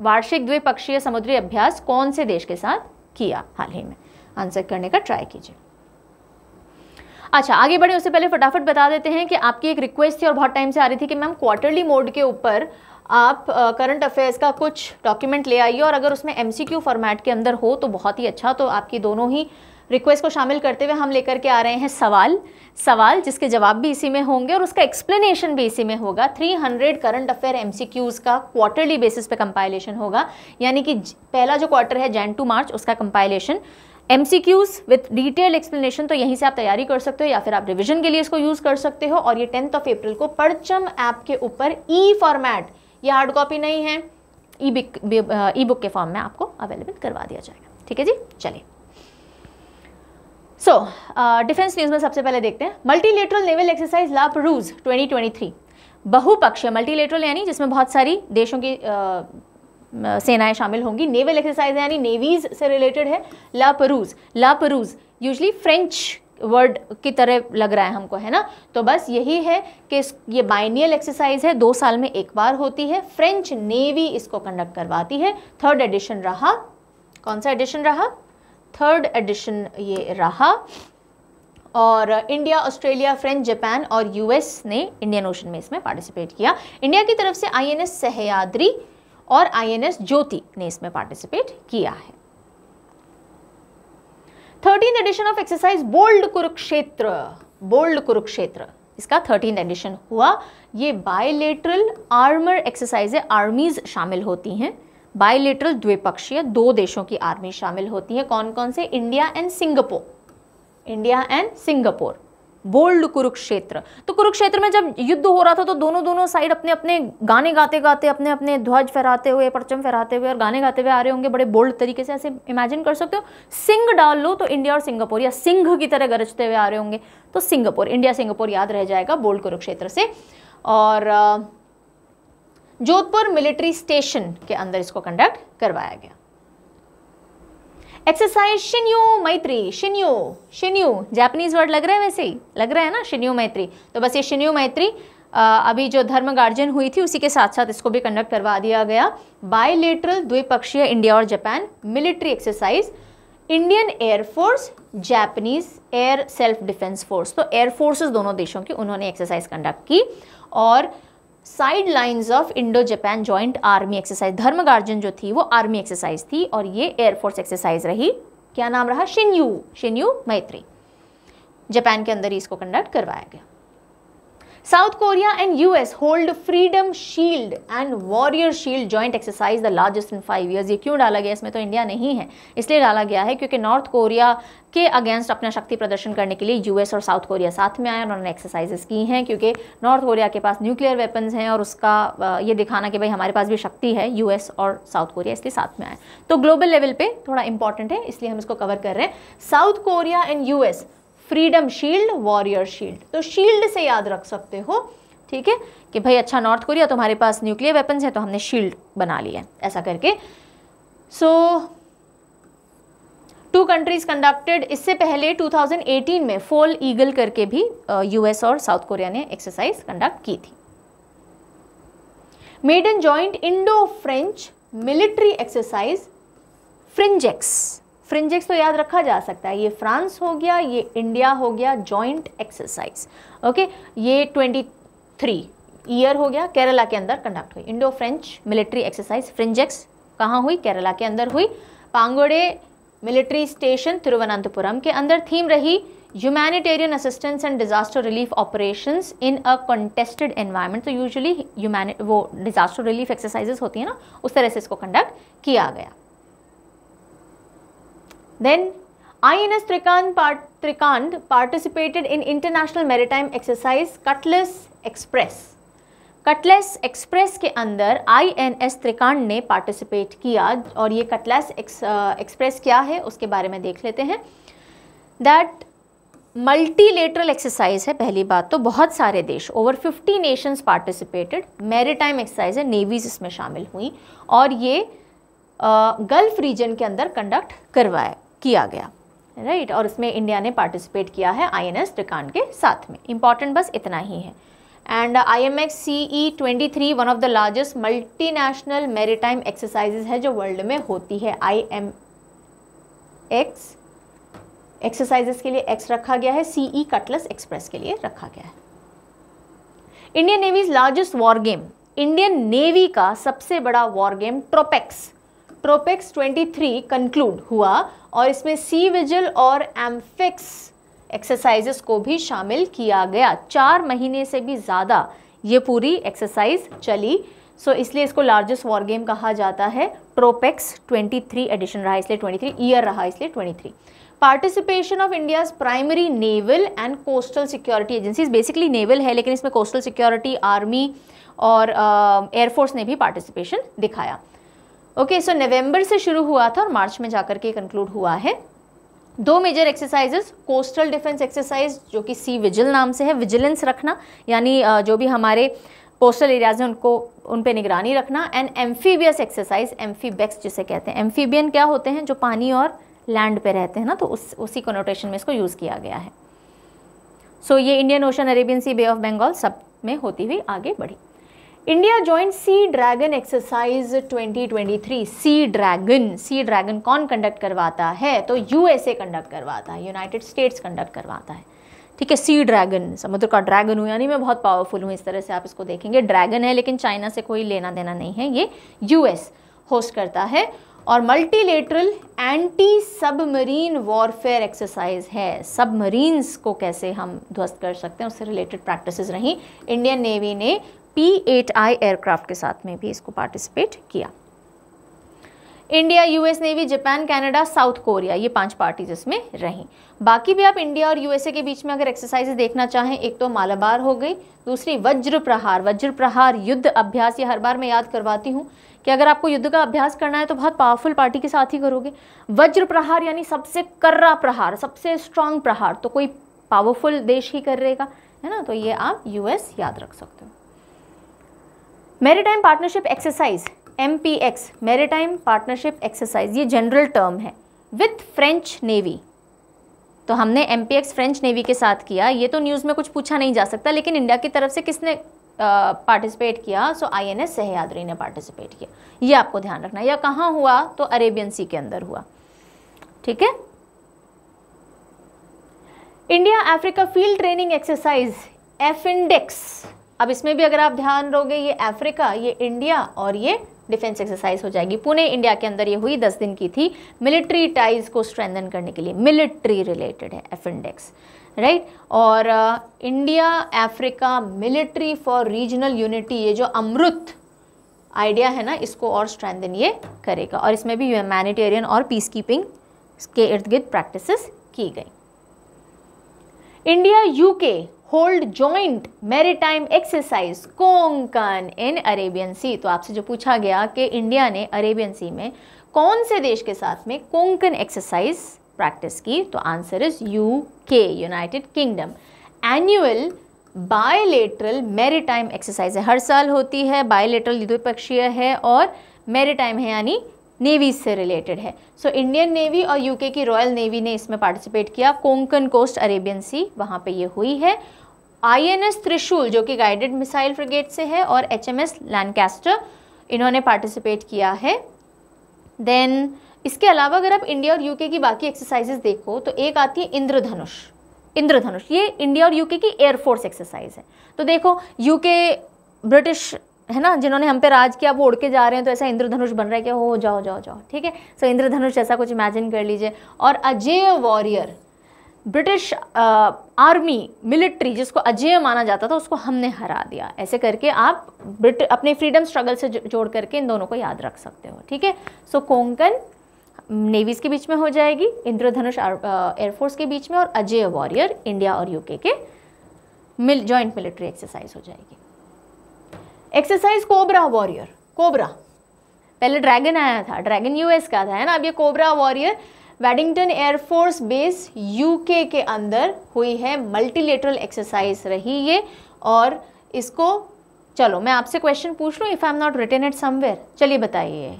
वार्षिक द्विपक्षीय समुद्री अभ्यास कौन से देश के साथ किया हाल ही में? आंसर करने का ट्राई कीजिए। अच्छा आगे बढ़े, उससे पहले फटाफट बता देते हैं कि आपकी एक रिक्वेस्ट थी और बहुत टाइम से आ रही थी कि मैम क्वार्टरली मोड के ऊपर आप करंट अफेयर्स का कुछ डॉक्यूमेंट ले आइए और अगर उसमें एमसीक्यू फॉर्मेट के अंदर हो तो बहुत ही अच्छा। तो आपकी दोनों ही रिक्वेस्ट को शामिल करते हुए हम लेकर के आ रहे हैं सवाल। सवाल जिसके जवाब भी इसी में होंगे और उसका एक्सप्लेनेशन भी इसी में होगा। 300 करंट अफेयर एमसीक्यूज का क्वार्टरली बेसिस पे कंपाइलेशन होगा। यानी कि पहला जो क्वार्टर है जैन टू मार्च उसका compilation M C Qs with detail explanation तो यहीं से आप तैयारी कर सकते हो या फिर आप रिविजन के लिए इसको यूज़ कर सकते हो। और ये टेंथ ऑफ़ अप्रैल को परचम ऐप के ऊपर ई फॉर्मेट ये हार्ड कॉपी नहीं है। ई बुक ई बुक के फॉर्म में आपको अवेलेबल करवा दिया जाएगा। ठीक है जी? चलिए। सो डिफेंस न्यूज़ में सबसे पहले देखते हैं। Multilateral naval exercise La Perouse 2023 बहुपक्षीय मल्टीलेटरल यानी जिसमें बहुत सारी देशों की uh, सेनाएँ शामिल होंगी। नेवल एक्सरसाइज यानी नेवीज से रिलेटेड है। La Perouse La Perouse usually French word की तरह लग रहा है हमको, है ना? तो बस यही है कि ये बाइनियल एक्सरसाइज है, दो साल में एक बार होती है। फ्रेंच नेवी इसको कंडक्ट करवाती है। थर्ड एडिशन रहा। कौन सा एडिशन रहा? थर्ड एडिशन ये रहा। और इंडिया ऑस्ट्रेलिया फ्रेंच जापान और यूएस ने इंडियन ओशन में इसमें पार्टिसिपेट किया। इंडिया की तरफ़ से आईएनएस सहयाद्री और आईएनएस ज्योति ने इसमें पार्टिसिपेट किया है। Thirteen edition of exercise bold Kurukshetra bold Kurukshetra इसका थर्टीन एडिशन हुआ। ये बायलेटरल आर्मर एक्सरसाइज आर्मीज शामिल होती हैं। बायलेटरल द्विपक्षीय, दो देशों की आर्मी शामिल होती है। कौन कौन से? India and Singapore India and Singapore bold Kurukshetra. तो कुरुक्षेत्र में जब युद्ध हो रहा था तो दोनों दोनों साइड अपने अपने गाने गाते गाते, अपने अपने ध्वज फहराते हुए, परचम फहराते हुए और गाने गाते हुए आ रहे होंगे, बड़े बोल्ड तरीके से ऐसे इमेजिन कर सकते हो। सिंह डाल लो तो इंडिया और सिंगापुर या सिंह की तरह गरजते हुए आ रहे होंगे। तो सिंगापुर, इंडिया सिंगापुर याद रह जाएगा बोल्ड कुरुक्षेत्र से। और जोधपुर मिलिट्री स्टेशन के अंदर इसको कंडक्ट करवाया गया। Exercise Shinyuu Maitri Shinyuu Shinyuu Japanese word लग रहा है वैसे ही। लग रहा है ना? शिन्यू मैत्री तो बस ये शिन्यू मैत्री अभी जो धर्म गार्जियन हुई थी, उसी के साथ साथ इसको भी कंडक्ट करवा दिया गया। बायलेटरल द्विपक्षीय इंडिया और Japan military exercise Indian air force Japanese air self defence force तो एयर फोर्सेस दोनों देशों की उन्होंने एक्सरसाइज कंडक्ट की और side lines of Indo Japan joint army exercise Dharma guardian जो थी, वो आर्मी एक्सरसाइज थी और ये एयरफोर्स एक्सरसाइज रही। क्या नाम रहा? शिन्यू शिन्यू मैत्री जापान के अंदर ही इसको कंडक्ट करवाया गया। South Korea and US hold Freedom Shield and Warrior Shield joint exercise the largest in five years ये क्यों डाला गया? इसमें तो इंडिया नहीं है। इसलिए डाला गया है क्योंकि नॉर्थ कोरिया के अगेंस्ट अपना शक्ति प्रदर्शन करने के लिए यूएस और साउथ कोरिया साथ में आए उन्होंने एक्सरसाइजेस की हैं क्योंकि नॉर्थ कोरिया के पास न्यूक्लियर वेपन्स हैं और उसका ये दिखाना कि भाई हमारे पास भी शक्ति है यूएस और साउथ कोरिया इसलिए साथ में आए। तो ग्लोबल लेवल पे थोड़ा इंपॉर्टेंट है, इसलिए हम इसको कवर कर रहे हैं। South Korea and US Freedom Shield Warrior Shield तो शील्ड से याद रख सकते हो, ठीक है, कि भाई अच्छा नॉर्थ कोरिया तुम्हारे पास न्यूक्लियर वेपन्स है तो हमने शील्ड बना लिया ऐसा करके। सो टू कंट्रीज़ कंडक्टेड इससे पहले 2018 में फोल ईगल करके भी यूएस और साउथ कोरिया ने एक्सरसाइज कंडक्ट की थी। Made in joint Indo French military exercise Frinjex Frinjex तो याद रखा जा सकता है। ये फ्रांस हो गया, ये इंडिया हो गया जॉइंट एक्सरसाइज ओके ये 23 ईयर हो गया, केरला के अंदर कंडक्ट हुई। Indo French military exercise Frinjex कहाँ हुई? केरला के अंदर हुई। पांगोड़े मिलिट्री स्टेशन तिरुवनंतपुरम के अंदर थीम रही। Humanitarian assistance and disaster relief operations in a contested environment तो ह्यूमैनि वो डिजास्टर रिलीफ एक्सरसाइजेस होती है ना, उस तरह से इसको कंडक्ट किया गया। Then INS Trikand, part, Trikand participated in international maritime exercise Cutlass Express. Cutlass Express के अंदर आई एन एस त्रिकांड ने पार्टिसिपेट किया और ये कटलेस एक्सप्रेस क्या है उसके बारे में देख लेते हैं। दैट मल्टीलेटरल एक्सरसाइज है पहली बात तो बहुत सारे देश over 50 nations participated maritime exercise है नेवीज इसमें शामिल हुई और ये गल्फ रीजन के अंदर कंडक्ट करवाया किया गया। राइट? और इसमें इंडिया ने पार्टिसिपेट किया है आई एन के साथ में। इंपॉर्टेंट बस इतना ही है। And I M X C E twenty three one of the largest multi national maritime exercises है जो वर्ल्ड में होती है। आई एम एक्स एक्सरसाइजेस के लिए एक्स रखा गया है। सी ई कटलस एक्सप्रेस के लिए रखा गया है। Indian navy's largest war game Indian navy का सबसे बड़ा war game TROPEX TROPEX 23 conclude हुआ और इसमें सी विजिल और एम्फिक्स एक्सरसाइजेस को भी शामिल किया गया। चार महीने से भी ज़्यादा ये पूरी एक्सरसाइज चली। सो so, इसलिए इसको लार्जेस्ट वॉर गेम कहा जाता है। ट्रोपेक्स 23 एडिशन रहा इसलिए 23 ईयर रहा इसलिए 23 participation of India's primary naval and coastal security agencies basically naval है लेकिन इसमें कोस्टल सिक्योरिटी आर्मी और एयरफोर्स uh, ने भी पार्टिसिपेशन दिखाया। ओके सो नवंबर से शुरू हुआ था और मार्च में जाकर के कंक्लूड हुआ है। दो major exercises coastal defence exercise जो कि सी विजिल नाम से है विजिलेंस रखना यानी जो भी हमारे कोस्टल एरियाज़ हैं उनको उन पर निगरानी रखना एंड एम्फीबियस एक्सरसाइज एम्फीबेक्स जिसे कहते हैं। एम्फीबियन क्या होते हैं? जो पानी और लैंड पे रहते हैं ना तो उस उसी कोनोटेशन में इसको यूज़ किया गया है। सो so, ये Indian Ocean Arabian Sea Bay of Bengal सब में होती हुई आगे बढ़ी। India joint Sea Dragon exercise 2023 Sea Dragon Sea Dragon कौन कंडक्ट करवाता है? तो यूएसए कंडक्ट करवाता है यूनाइटेड स्टेट्स कंडक्ट करवाता है। ठीक है सी ड्रैगन समुद्र का ड्रैगन हूँ, यानी मैं बहुत पावरफुल हूँ, इस तरह से आप इसको देखेंगे। ड्रैगन है, लेकिन चाइना से कोई लेना देना नहीं है, ये यूएस होस्ट करता है। और multilateral anti submarine warfare exercise है। सबमरीन्स को कैसे हम ध्वस्त कर सकते हैं, उससे रिलेटेड प्रैक्टिसेस रही। इंडियन नेवी ने पी एट आई एयरक्राफ्ट के साथ में भी इसको पार्टिसिपेट किया। India US navy Japan Canada South Korea ये पाँच पार्टीज़ इसमें रहीं। बाकी भी आप इंडिया और यूएसए के बीच में अगर एक्सरसाइज देखना चाहें, एक तो मालाबार हो गई, दूसरी वज्र प्रहार वज्र प्रहार युद्ध अभ्यास, ये हर बार मैं याद करवाती हूँ कि अगर आपको युद्ध का अभ्यास करना है तो बहुत पावरफुल पार्टी के साथ ही करोगे। वज्र प्रहार यानी सबसे कर्रा प्रहार, सबसे स्ट्रांग प्रहार तो कोई पावरफुल देश ही करेगा, है ना? तो ये आप यूएस याद रख सकते हो। Maritime partnership exercise M P X maritime partnership exercise ये जनरल टर्म है विथ फ्रेंच नेवी तो हमने M P X French navy के साथ किया, ये तो न्यूज़ में कुछ पूछा नहीं जा सकता, लेकिन इंडिया की तरफ़ से किसने पार्टिसिपेट किया so I N S Sahyadri ने पार्टिसिपेट किया। ये आपको ध्यान रखना या कहाँ हुआ तो अरेबियन सी के अंदर हुआ। ठीक है? India Africa field training exercise F index अब इसमें भी अगर आप ध्यान दोगे, ये अफ्रीका, ये इंडिया और ये डिफेंस एक्सरसाइज हो जाएगी। पुणे, इंडिया के अंदर ये हुई, दस दिन की थी मिलिट्री टाइज को स्ट्रेंथन करने के लिए। मिलिट्री रिलेटेड है एफ़ इंडेक्स राइट और India, Africa, military for regional unity, ये जो अमृत आइडिया है ना, इसको और स्ट्रेंथन ये करेगा। और इसमें भी ह्यूमैनिटेरियन और पीस कीपिंग के इर्द गिर्द प्रैक्टिस की गई। India, UK hold joint maritime exercise Konkan in Arabian Sea तो आपसे जो पूछा गया कि इंडिया ने अरेबियन सी में कौन से देश के साथ में कोंकण एक्सरसाइज प्रैक्टिस की? तो answer is U K United Kingdom annual bilateral maritime exercise है। हर साल होती है बायोलेटरल द्विपक्षीय है और मेरीटाइम है, यानी नेवी से रिलेटेड है। सो इंडियन नेवी और यूके की रॉयल नेवी ने इसमें पार्टिसिपेट किया। कोंकण कोस्ट अरेबियन सी वहाँ पे ये हुई है। आईएनएस त्रिशूल, जो कि गाइडेड मिसाइल फ्रिगेट से है, और एचएमएस लैंडकास्टर इन्होंने पार्टिसिपेट किया है। देन इसके अलावा अगर आप इंडिया और यूके की बाकी एक्सरसाइजेज देखो तो एक आती है इंद्रधनुष। इंद्रधनुष, ये इंडिया और यूके की एयरफोर्स एक्सरसाइज है। तो देखो यूके ब्रिटिश है ना, जिन्होंने हम पे राज किया, वो उड़ के जा रहे हैं तो ऐसा इंद्रधनुष बन रहा है कि हो, जाओ जाओ जाओ, ठीक है? सो इंद्रधनुष ऐसा कुछ इमेजिन कर लीजिए। और Ajeya warrior British army military जिसको अजय माना जाता था, उसको हमने हरा दिया। ऐसे करके आप ब्रिट अपने फ्रीडम स्ट्रगल से जोड़ करके इन दोनों को याद रख सकते हो, ठीक है? सो कोंकण नेवीज के बीच में हो जाएगी, इंद्रधनुष एयरफोर्स के बीच में, और अजय वॉरियर इंडिया और यूके के मिल जॉइंट मिलिट्री एक्सरसाइज हो जाएगी। एक्सरसाइज कोबरा वॉरियर कोबरा पहले ड्रैगन आया था। ड्रैगन यूएस का था, है ना? अब ये Cobra Warrior Waddington air force base UK के अंदर हुई है। मल्टीलेटरल एक्सरसाइज रही ये। और इसको, चलो, मैं आपसे क्वेश्चन पूछ लूँ if I am not written at somewhere चलिए बताइए।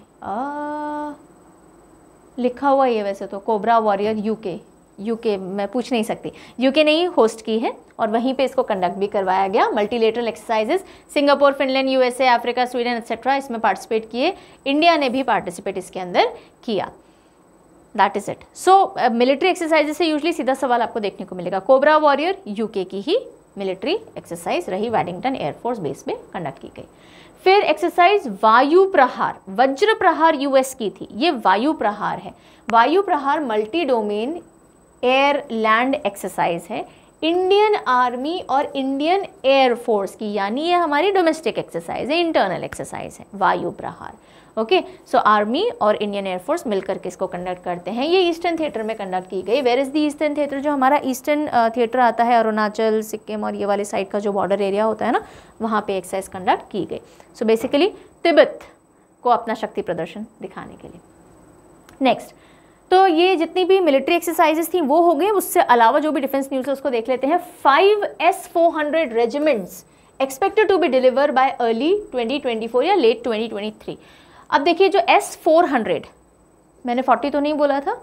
लिखा हुआ ये वैसे तो कोबरा वॉरियर यूके यूके, मैं पूछ नहीं सकती। यूके ने ही होस्ट की है और वहीं पे इसको कंडक्ट भी करवाया गया। Multilateral exercises Singapore Finland USA Africa Sweden etcetera इसमें पार्टिसिपेट किए। इंडिया ने भी पार्टिसिपेट इसके अंदर किया। That is it so military exercises से यूजली सीधा सवाल आपको देखने को मिलेगा। कोबरा वॉरियर यूके की ही मिलिट्री एक्सरसाइज रही। वैडिंगटन एयरफोर्स बेस पे कंडक्ट की गई। फिर एक्सरसाइज वायु प्रहार, वज्र प्रहार यूएस की थी। ये वायु प्रहार है। Vayu Prahar multi domain air land exercise है इंडियन आर्मी और इंडियन एयर फोर्स की, यानी ये हमारी डोमेस्टिक एक्सरसाइज है इंटरनल एक्सरसाइज है, Vayu Prahar okay so army और इंडियन एयरफोर्स मिलकर के इसको कंडक्ट करते हैं। ये ईस्टर्न थिएटर में कंडक्ट की गई। Where is the eastern theatre जो हमारा ईस्टर्न थिएटर आता है अरुणाचल सिक्किम और ये वाले साइड का जो बॉर्डर एरिया होता है ना, वहाँ पे एक्सरसाइज कंडक्ट की गई। सो बेसिकली तिब्बत को अपना शक्ति प्रदर्शन दिखाने के लिए। नेक्स्ट तो ये जितनी भी मिलिट्री एक्सरसाइजेस थी, वो हो गई। उससे अलावा जो भी डिफेंस न्यूज़ है, उसको देख लेते हैं। Five S four hundred regiments expected to be deliver by early 2024 या लेट 2023 अब देखिए, जो एस फोर हंड्रेड मैंने फोर्टी तो नहीं बोला था।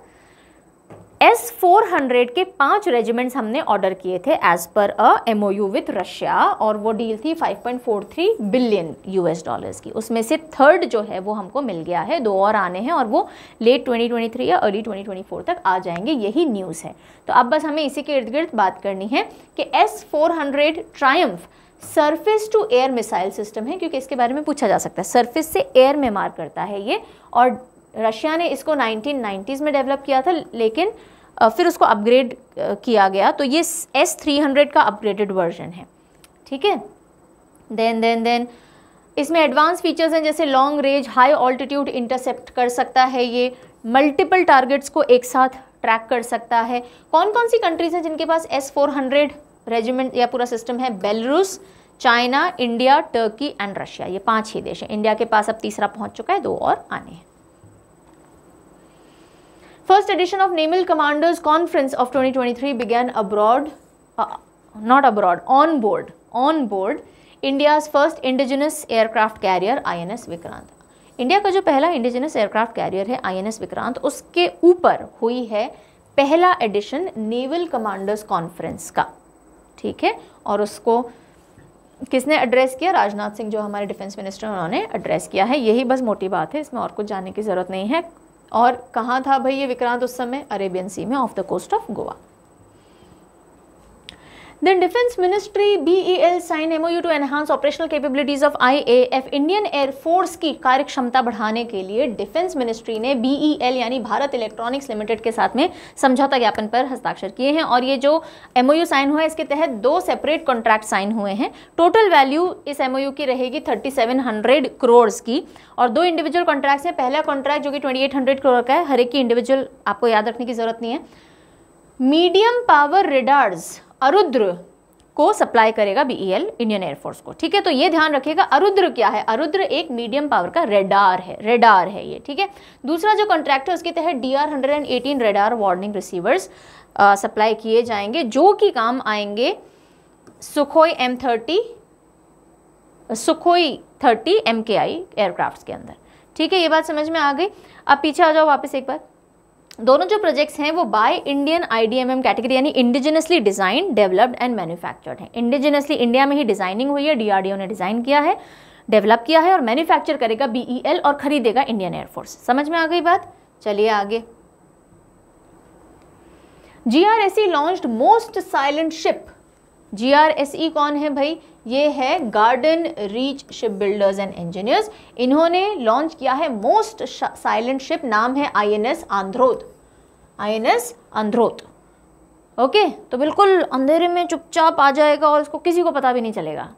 एस फोर हंड्रेड के पाँच रेजिमेंट्स हमने ऑर्डर किए थे as per a MOU with Russia और वो डील थी 5.43 बिलियन यूएस डॉलर्स की। उसमें से थर्ड जो है वो हमको मिल गया है, दो और आने हैं और वो लेट 2023 या अर्ली 2024 तक आ जाएँगे, यही न्यूज़ है। तो अब बस हमें इसी के इर्द गिर्द बात करनी है कि S four hundred triumph surface to air missile system है, क्योंकि इसके बारे में पूछा जा सकता है। सरफेस से एयर में मार करता है ये और रशिया ने इसको 1990s में डेवलप किया था, लेकिन फिर उसको अपग्रेड किया गया। तो ये एस थ्री हंड्रेड का अपग्रेडेड वर्जन है। ठीक है? देन देन देन इसमें एडवांस फीचर्स हैं, जैसे long range high altitude intercept कर सकता है ये मल्टीपल टारगेट्स को एक साथ ट्रैक कर सकता है। कौन कौन सी कंट्रीज़ हैं जिनके पास एस फोर हंड्रेड रेजिमेंट या पूरा सिस्टम है? Belarus China India Turkey and Russia ये पाँच ही देश हैं। इंडिया के पास अब तीसरा पहुँच चुका है, दो और आने हैं। First edition of Naval Commanders Conference of 2023 began abroad, uh, not abroad, on board, on board India's first indigenous aircraft carrier INS Vikrant. India का जो पहला इंडिजिनस एयरक्राफ्ट कैरियर है आईएनएस विक्रांत उसके ऊपर हुई है पहला एडिशन नेवल कमांडर्स कॉन्फ्रेंस का ठीक है? और उसको किसने एड्रेस किया? राजनाथ सिंह जो हमारे डिफेंस मिनिस्टर उन्होंने एड्रेस किया है। यही बस मोटी बात है इसमें और कुछ जानने की ज़रूरत नहीं है। और कहाँ था भाई ये विक्रांत उस समय? अरेबियन सी में off the coast of Goa Then Defense Ministry BEL signed MOU to enhance operational capabilities of IAF. Indian air force की कार्य क्षमता बढ़ाने के लिए डिफेंस मिनिस्ट्री ने BEL यानी भारत इलेक्ट्रॉनिक्स लिमिटेड के साथ में समझौता ज्ञापन पर हस्ताक्षर किए हैं और ये जो MOU साइन हुआ है, इसके तहत दो सेपरेट कॉन्ट्रैक्ट साइन हुए हैं टोटल वैल्यू इस MOU की रहेगी 3700 करोड़ की और दो इंडिविजुअल कॉन्ट्रैक्ट्स हैं पहला कॉन्ट्रैक्ट जो कि 2800 करोड़ का है, हर एक की इंडिविजुअल आपको याद रखने की ज़रूरत नहीं है मीडियम पावर रिडार्स अरुद्र को सप्लाई करेगा बीईएल इंडियन एयरफोर्स को। ठीक है? तो ये ध्यान रखिएगा, अरुद्र क्या है? अरुद्र एक मीडियम पावर का रेडार है रेडार है ये, ठीक है? दूसरा जो कॉन्ट्रैक्ट है उसके तहत D R hundred and eighteen radar warning receivers supply किए जाएँगे, जो कि काम आएँगे Sukhoi M thirty Sukhoi thirty M K I aircraft के अंदर। ठीक है? ये बात समझ में आ गई? अब पीछे आ जाओ वापस एक बार। दोनों जो प्रोजेक्ट्स हैं, वो बाय इंडियन आईडीएमएम कैटेगरी यानी indigenously design developed and manufactured है। इंडिजिनसली इंडिया में ही डिज़ाइनिंग हुई है डीआरडीओ ने डिज़ाइन किया है डेवलप किया है और मैन्युफैक्चर करेगा बीईएल और खरीदेगा इंडियन एयरफोर्स समझ में आ गई बात? चलिए आगे। G R S launched most silent ship GRSE कौन है भाई? ये है garden reach ship builders and engineers इन्होंने लॉन्च किया है मोस्ट साइलेंट शिप नाम है INS Androth INS Androth okay तो बिल्कुल अंधेरे में चुपचाप आ जाएगा और इसको किसी को पता भी नहीं चलेगा।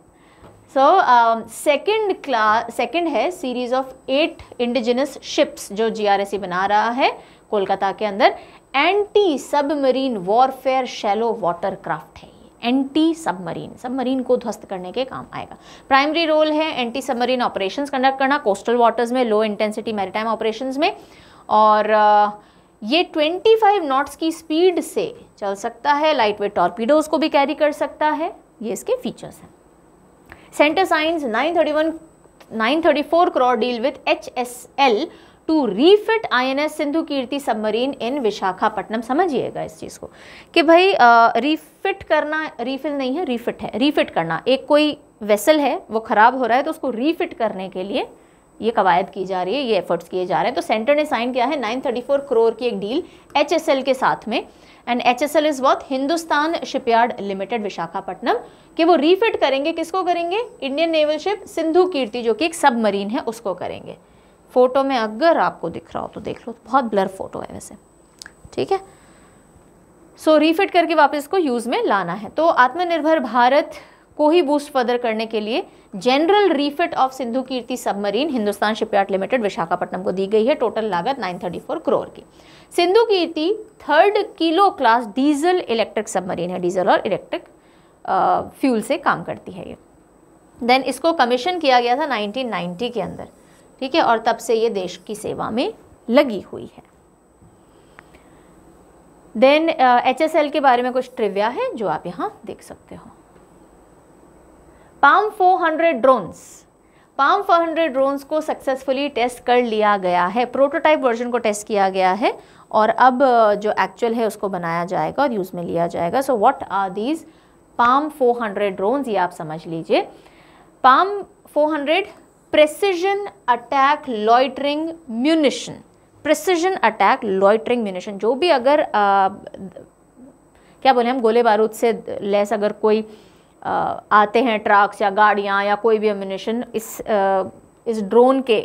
सो सेकंड क्लास सेकंड है series of eight indigenous ships जो जीआरएसई बना रहा है कोलकाता के अंदर। Anti submarine warfare shallow water craft है। एंटी सबमरीन सबमरीन को ध्वस्त करने के काम आएगा। प्राइमरी रोल है एंटी सबमरीन ऑपरेशंस कंडक्ट करना कोस्टल वाटर्स में लो इंटेंसिटी मैरिटाइम ऑपरेशंस में। और ये 25 नॉट्स की स्पीड से चल सकता है लाइट वेट टॉर्पीडोज को भी कैरी कर सकता है। ये इसके फीचर्स हैं। Centre science 931 934 crore deal with H S L to refit INS Sindhu Kirti submarine in Visakhapatnam समझिएगा इस चीज़ को कि भाई रीफिट करना रीफिल नहीं है रीफिट है रीफिट करना। एक कोई वेसल है, वो ख़राब हो रहा है तो उसको रीफिट करने के लिए ये कवायद की जा रही है, ये एफर्ट्स किए जा रहे हैं। तो सेंटर ने साइन किया है 934 करोड़ की एक डील एच के साथ में। And H S L is what Hindustan shipyard limited Visakhapatnam कि वो रीफिट करेंगे, किसको करेंगे? Indian naval ship Sindhu Kirti जो कि एक सबमरीन है, उसको करेंगे। फ़ोटो में अगर आपको दिख रहा हो तो देख लो बहुत ब्लर फ़ोटो है वैसे। ठीक है? सो so, रीफिट करके वापस इसको यूज़ में लाना है। तो आत्मनिर्भर भारत को ही बूस्ट फर्दर करने के लिए general refit of Sindhu Kirti submarine Hindustan shipyard limited Visakhapatnam को दी गई है। टोटल लागत 934 करोड़ की। Sindhu Kirti third kilo class diesel electric submarine है। डीजल और इलेक्ट्रिक फ्यूल से काम करती है ये। देन इसको कमीशन किया गया था 1990 के अंदर। ठीक है, और तब से ये देश की सेवा में लगी हुई है। देन एच एस एल के बारे में कुछ ट्रिव्या है जो आप यहाँ देख सकते हो। पाम 400 ड्रोन्स पाम 400 ड्रोन्स को सक्सेसफुली टेस्ट कर लिया गया है। प्रोटोटाइप वर्जन को टेस्ट किया गया है और अब जो एक्चुअल है उसको बनाया जाएगा और यूज़ में लिया जाएगा। So what are these Palm 400 drones ये आप समझ लीजिए। Palm 400 precision attack loitering munition precision attack loitering munition जो भी अगर आ, क्या बोले हम गोले बारूद से लेस अगर कोई आ, आते हैं ट्रक्स या गाड़ियाँ या कोई भी अम्यूनिशन इस आ, इस ड्रोन के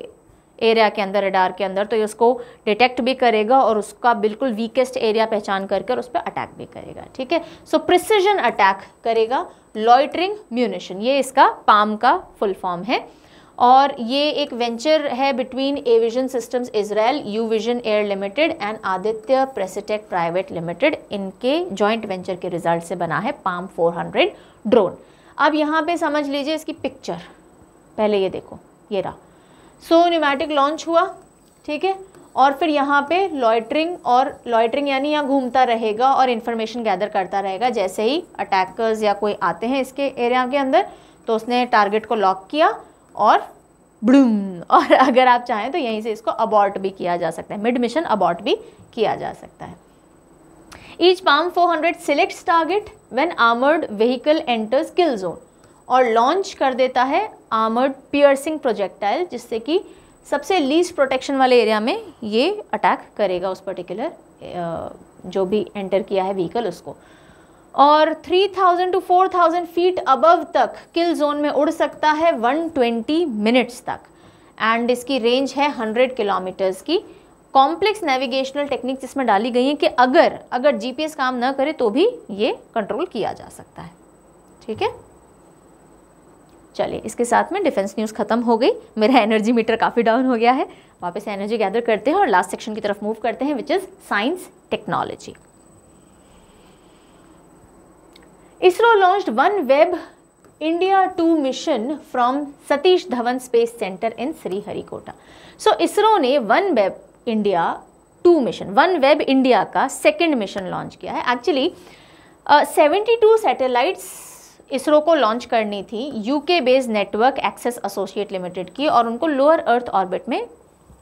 एरिया के अंदर रडार के अंदर तो ये उसको डिटेक्ट भी करेगा और उसका बिल्कुल वीकेस्ट एरिया पहचान करके उस पर अटैक भी करेगा ठीक है? सो प्रिसिजन अटैक करेगा लॉइटरिंग म्यूनिशन ये इसका पाम का फुल फॉर्म है। और ये एक वेंचर है between UVision systems Israel U vision air limited and Aditya Precitech private limited इनके जॉइंट वेंचर के रिज़ल्ट से बना है पाम 400 ड्रोन अब यहाँ पे समझ लीजिए इसकी पिक्चर पहले ये देखो, ये रहा. सो न्यूमेटिक लॉन्च हुआ, ठीक है? और फिर यहाँ पे लॉइटरिंग और लॉइटरिंग यानी यहाँ घूमता रहेगा और इन्फॉर्मेशन गैदर करता रहेगा, जैसे ही अटैकर्स या कोई आते हैं इसके एरिया के अंदर तो उसने टारगेट को लॉक किया और ब्लूम और अगर आप चाहें तो यहीं से इसको अबॉर्ट भी किया जा सकता है। मिड मिशन अबॉर्ट भी किया जा सकता है। Each Palm 400 select target when armoured vehicle enters kill zone और लॉन्च कर देता है आर्मर्ड पियर्सिंग प्रोजेक्टाइल जिससे कि सबसे लीस्ट प्रोटेक्शन वाले एरिया में ये अटैक करेगा उस पर्टिकुलर जो भी एंटर किया है व्हीकल उसको। और 3000 टू 4000 फीट अबव तक किल जोन में उड़ सकता है 120 मिनट्स तक। एंड इसकी रेंज है 100 किलोमीटर्स की। कॉम्प्लेक्स नेविगेशनल टेक्निक्स इसमें डाली गई हैं कि अगर अगर जीपीएस काम ना करे तो भी ये कंट्रोल किया जा सकता है। ठीक है? चलिए, इसके साथ में डिफेंस न्यूज़ ख़त्म हो गई। मेरा एनर्जी मीटर काफ़ी डाउन हो गया है। वापस एनर्जी गैदर करते हैं और लास्ट सेक्शन की तरफ़ मूव करते हैं which is science technology ISRO launched OneWeb India two mission from Satish Dhawan space centre in Sriharikota so ISRO ने OneWeb India two mission OneWeb India का सेकेंड मिशन लॉन्च किया है actually seventy two satellites ISRO को launch करनी थी UK based network access associate limited की और उनको लोअर अर्थ ऑर्बिट में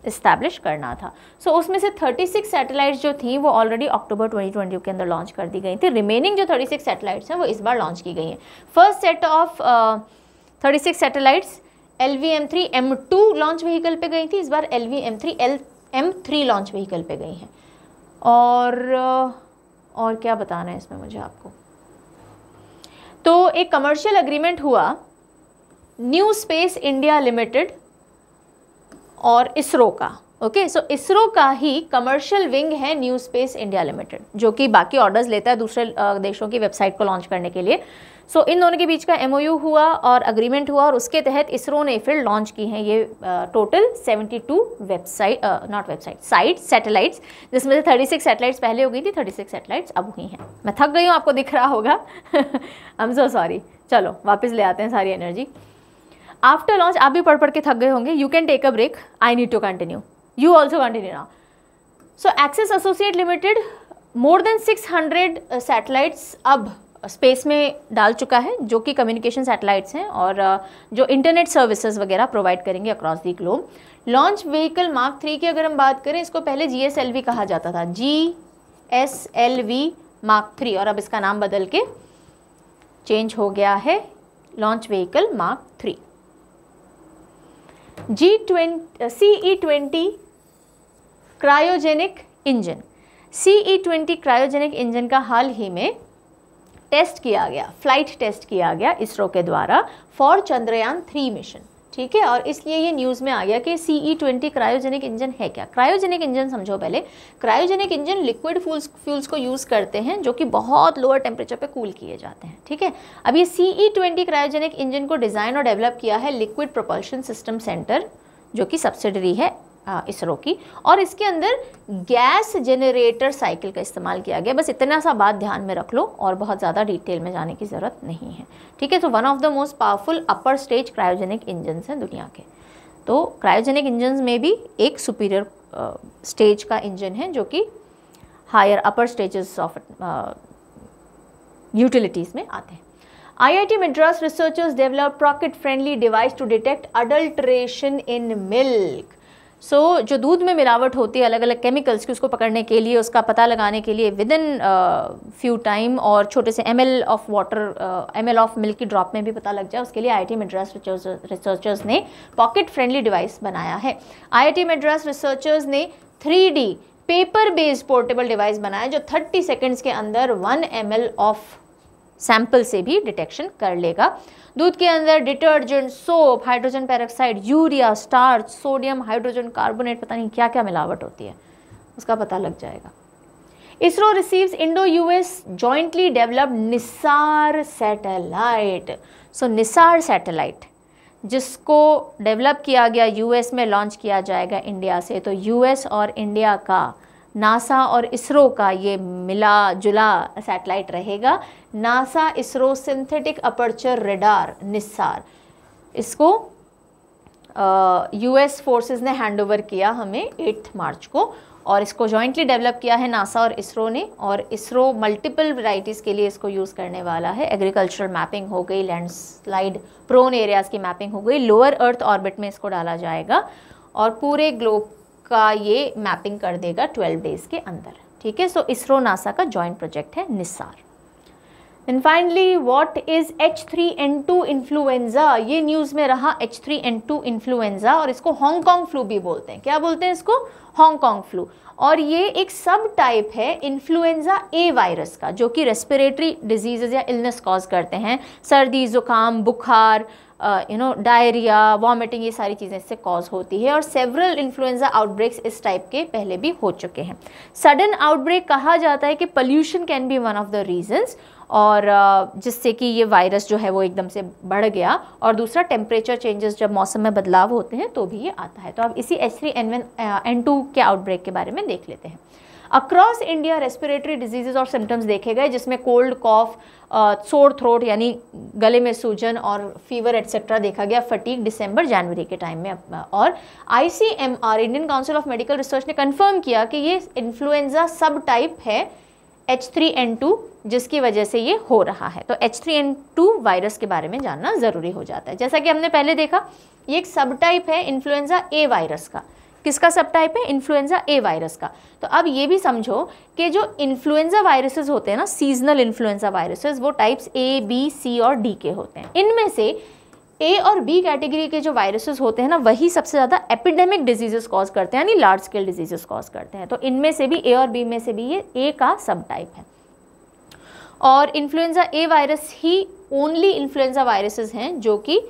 इस्टेब्लिश करना था। सो so, उसमें से 36 सैटेलाइट्स जो थी वो ऑलरेडी अक्टूबर 2020 के अंदर लॉन्च कर दी गई थी। रिमेनिंग जो 36 सैटेलाइट्स हैं वो इस बार लॉन्च की गई हैं। First set of 36 satellites L V M three M two launch vehicle पे गई थी। इस बार L V M three L M three launch vehicle पे गई हैं। और uh, और क्या बताना है इसमें मुझे आपको? तो एक कमर्शियल अग्रीमेंट हुआ न्यू स्पेस इंडिया लिमिटेड और इसरो का ओके सो इसरो का ही कमर्शियल विंग है न्यू स्पेस इंडिया लिमिटेड जो कि बाकी ऑर्डर्स लेता है दूसरे देशों की वेबसाइट को लॉन्च करने के लिए। सो so, इन दोनों के बीच का एमओयू हुआ और अग्रीमेंट हुआ और उसके तहत इसरो ने फिर लॉन्च की हैं ये total 72 website not website site satellites जिसमें से 36 सैटेलाइट्स पहले हो गई थी 36 सैटेलाइट्स अब हुई हैं। मैं थक गई हूँ आपको दिख रहा होगा। आई एम सो सॉरी चलो वापस ले आते हैं सारी एनर्जी आफ्टर लॉन्च आप भी पढ़ पढ़ के थक गए होंगे। You can take a break I need to continue you also continue now so access associate limited more than 600 satellites अब स्पेस में डाल चुका है, जो कि कम्युनिकेशन सैटेलाइट्स हैं और जो इंटरनेट सर्विसेज़ वगैरह प्रोवाइड करेंगे across the globe launch vehicle mark three की अगर हम बात करें, इसको पहले जी एस एल वी कहा जाता था. G S L V mark three और अब इसका नाम बदल के चेंज हो गया है. Launch vehicle mark three G twenty C E twenty cryogenic engine C E twenty cryogenic engine का हाल ही में टेस्ट किया गया फ़्लाइट टेस्ट किया गया इसरो के द्वारा फॉर चंद्रयान थ्री मिशन ठीक है? और इसलिए ये न्यूज़ में आ गया कि C E twenty cryogenic engine है क्या? क्रायोजेनिक इंजन समझो पहले। Cryogenic engine liquid fuels fuels को यूज़ करते हैं, जो कि बहुत लोअर टेम्परेचर पे कूल किए जाते हैं, ठीक है? अब ये C E twenty cryogenic engine को डिज़ाइन और डेवलप किया है लिक्विड प्रोपल्शन सिस्टम सेंटर जो कि सब्सिडरी है इसरो की। और इसके अंदर गैस जेनरेटर साइकिल का इस्तेमाल किया गया। बस इतना सा बात ध्यान में रख लो और बहुत ज़्यादा डिटेल में जाने की ज़रूरत नहीं है। ठीक है तो one of the most powerful upper stage cryogenic engine हैं दुनिया के। तो क्रायोजेनिक इंजन में भी एक सुपीरियर स्टेज का इंजन है जो कि higher upper stages of utilities में आते हैं। IIT Madras researchers developed pocket-friendly device to detect adulteration in milk. So so, जो दूध में मिलावट होती है अलग अलग केमिकल्स की उसको पकड़ने के लिए उसका पता लगाने के लिए विद इन फ्यू टाइम और छोटे से M L of water M L of milk की ड्रॉप में भी पता लग जाए उसके लिए I I T Madras researchers ने पॉकेट फ्रेंडली डिवाइस बनाया है। I I T Madras researchers ने three D paper based portable device बनाया जो थर्टी सेकेंड्स के अंदर one M L of sample से भी डिटेक्शन कर लेगा। दूध के अंदर detergent, soap, hydrogen peroxide, urea, starch, sodium, hydrogen, carbonate, पता नहीं क्या क्या मिलावट होती है, उसका पता लग जाएगा। ISRO receives Indo US jointly developed NISAR satellite so NISAR satellite जिसको डेवलप किया गया यूएस में लॉन्च किया जाएगा इंडिया से तो यूएस और इंडिया का नासा और इसरो का ये मिला जुला सैटेलाइट रहेगा। NASA ISRO synthetic aperture radar, NISAR. इसको यूएस फोर्सेस ने हैंडओवर किया हमें एट्थ मार्च को और इसको जॉइंटली डेवलप किया है नासा और इसरो ने और इसरो मल्टीपल वैरायटीज़ के लिए इसको यूज़ करने वाला है। एग्रीकल्चरल मैपिंग हो गई लैंडस्लाइड प्रोन एरियाज़ की मैपिंग हो गई। लोअर अर्थ ऑर्बिट में इसको डाला जाएगा और पूरे ग्लोब का ये मैपिंग कर देगा 12 डेज़ के अंदर। ठीक है? सो इसरो नासा का जॉइंट प्रोजेक्ट है Nisar. And finally what is H three N two influenza ये न्यूज़ में रहा H three N two influenza और इसको हांगकॉन्ग फ्लू भी बोलते हैं। क्या बोलते हैं इसको? हांगकॉन्ग फ्लू और ये एक सब टाइप है इन्फ्लुएंजा ए वायरस का, जो कि रेस्पिरेटरी डिजीजेज या इलनेस कॉज करते हैं। सर्दी, ज़ुकाम, बुखार यू नो डायरिया वॉमिटिंग ये सारी चीज़ें इससे कॉज होती है। और सेवरल इन्फ्लुएंजा आउटब्रेक्स इस टाइप के पहले भी हो चुके हैं। सडन आउटब्रेक कहा जाता है कि pollution can be one of the reasons और जिससे कि ये वायरस जो है वो एकदम से बढ़ गया और दूसरा टेम्परेचर चेंजेस जब मौसम में बदलाव होते हैं तो भी ये आता है। तो अब इसी H three N one N two के आउटब्रेक के बारे में देख लेते हैं। अक्रॉस इंडिया रेस्पिरेटरी डिजीजेज और सिम्टम्स देखे गए, जिसमें कोल्ड कॉफ सोर थ्रोट यानी गले में सूजन और फीवर एट्सेट्रा देखा गया फटीक दिसंबर जनवरी के टाइम में और ICMR Indian council of medical research ने कंफर्म किया कि ये इन्फ्लुएंजा सब टाइप है एच थ्री एन टू जिसकी वजह से ये हो रहा है। तो H three N two virus के बारे में जानना ज़रूरी हो जाता है। जैसा कि हमने पहले देखा, ये एक सब टाइप है इन्फ्लुएंजा ए वायरस का। किसका सब टाइप है? इन्फ्लुएंजा ए वायरस का। तो अब ये भी समझो कि जो इन्फ्लुएंजा वायरसेस होते हैं ना सीजनल इन्फ्लुएंजा वायरसेस वो टाइप्स ए बी सी और डी के होते हैं। इनमें से ए और बी कैटेगरी के जो वायरसेस होते हैं ना, वही सबसे ज़्यादा एपिडेमिक डिजीजेस कॉज करते हैं, यानी लार्ज स्केल डिजीजेस कॉज करते हैं। तो इनमें से भी ए और बी में से भी ये ए का सब टाइप है। और इन्फ्लुएंजा ए वायरस ही ओनली इन्फ्लुएंजा वायरसेस हैं, जो कि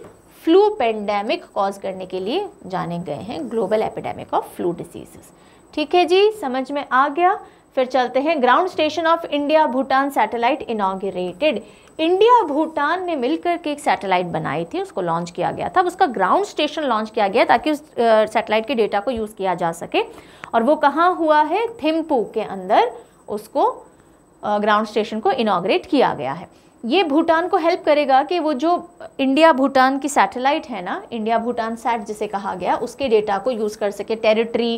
फ्लू पेंडेमिक कॉज करने के लिए जाने गए हैं global epidemic of flu diseases ठीक है जी, समझ में आ गया? फिर चलते हैं ground station of India Bhutan satellite inaugurated India Bhutan ने मिलकर के एक सैटेलाइट बनाई थी, उसको लॉन्च किया गया था। उसका ग्राउंड स्टेशन लॉन्च किया गया ताकि उस सैटेलाइट के डेटा को यूज़ किया जा सके। और वो कहाँ हुआ है? थिम्पू के अंदर उसको ग्राउंड स्टेशन को इनाग्रेट किया गया है। ये भूटान को हेल्प करेगा कि वो जो इंडिया भूटान की सैटेलाइट है ना इंडिया भूटान सैट जिसे कहा गया, उसके डेटा को यूज़ कर सके। टेरिटरी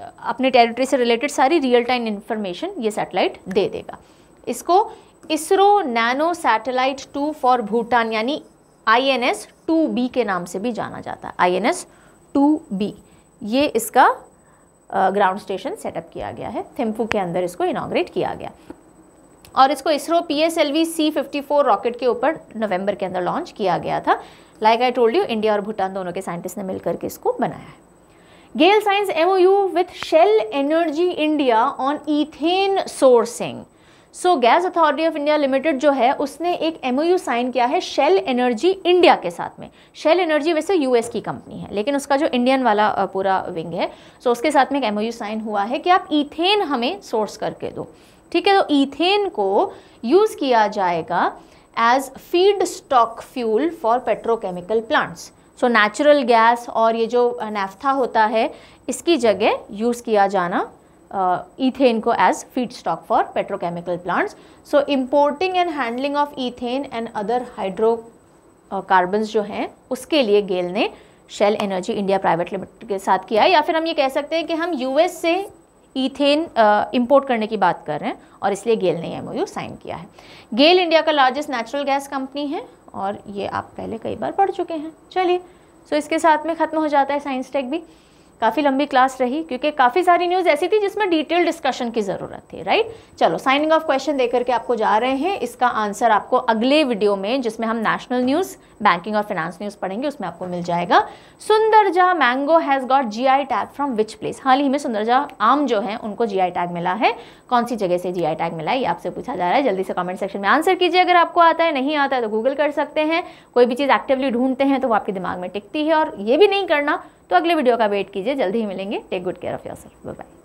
अपने टेरिटरी से रिलेटेड सारी रियल टाइम इंफॉर्मेशन ये सैटेलाइट दे देगा। इसको ISRO nano satellite two for Bhutan यानी I N S two B के नाम से भी जाना जाता है। I N S two B ये इसका ग्राउंड स्टेशन सेटअप किया गया है। थिम्फू के अंदर इसको इनाग्रेट किया गया। और इसको ISRO P S L V C fifty four rocket के ऊपर नवंबर के अंदर लॉन्च किया गया था। Like I told you India और भूटान दोनों के साइंटिस्ट ने मिलकर के इसको बनाया है। GAIL science MoU with Shell energy India on ethane sourcing so gas authority of India limited जो है, उसने एक एमओयू साइन किया है शेल एनर्जी इंडिया के साथ में। शेल एनर्जी वैसे यूएस की कंपनी है, लेकिन उसका जो इंडियन वाला पूरा विंग है सो so उसके साथ में एक एमओयू साइन हुआ है कि आप इथेन हमें सोर्स करके दो। ठीक है तो ईथेन को यूज़ किया जाएगा as feedstock fuel for petrochemical plants so natural gas और ये जो नेफ्था होता है, इसकी जगह यूज़ किया जाना ईथेन को as feedstock for petrochemical plants so importing and handling of ethane and other hydrocarbons जो हैं, उसके लिए गेल ने Shell energy India private limited के साथ किया है। या फिर हम ये कह सकते हैं कि हम यूएस से ईथेन इंपोर्ट करने की बात कर रहे हैं और इसलिए गेल ने एमओयू साइन किया है। गेल इंडिया का लार्जेस्ट नेचुरल गैस कंपनी है। और ये आप पहले कई बार पढ़ चुके हैं। चलिए सो इसके साथ में ख़त्म हो जाता है साइंस टेक भी। काफ़ी लंबी क्लास रही, क्योंकि काफ़ी सारी न्यूज़ ऐसी थी जिसमें डिटेल डिस्कशन की ज़रूरत थी राइट चलो साइनिंग ऑफ़ क्वेश्चन देकर के आपको जा रहे हैं। इसका आंसर आपको अगले वीडियो में, जिसमें हम नेशनल न्यूज़ बैंकिंग और फाइनेंस न्यूज़ पढ़ेंगे, उसमें आपको मिल जाएगा। Sundarja mango has got G I tag from which place हाल ही में सुंदरजा आम जो है, उनको जी आई टैग मिला है। कौन सी जगह से जी आई टैग मिला है, ये आपसे पूछा जा रहा है। जल्दी से कमेंट सेक्शन में आंसर कीजिए, अगर आपको आता है, नहीं आता है तो गूगल कर सकते हैं। कोई भी चीज़ एक्टिवली ढूंढते हैं तो वो आपके दिमाग में टिकती है, और ये भी नहीं करना तो अगले वीडियो का वेट कीजिए। जल्दी ही मिलेंगे। Take good care of yourself bye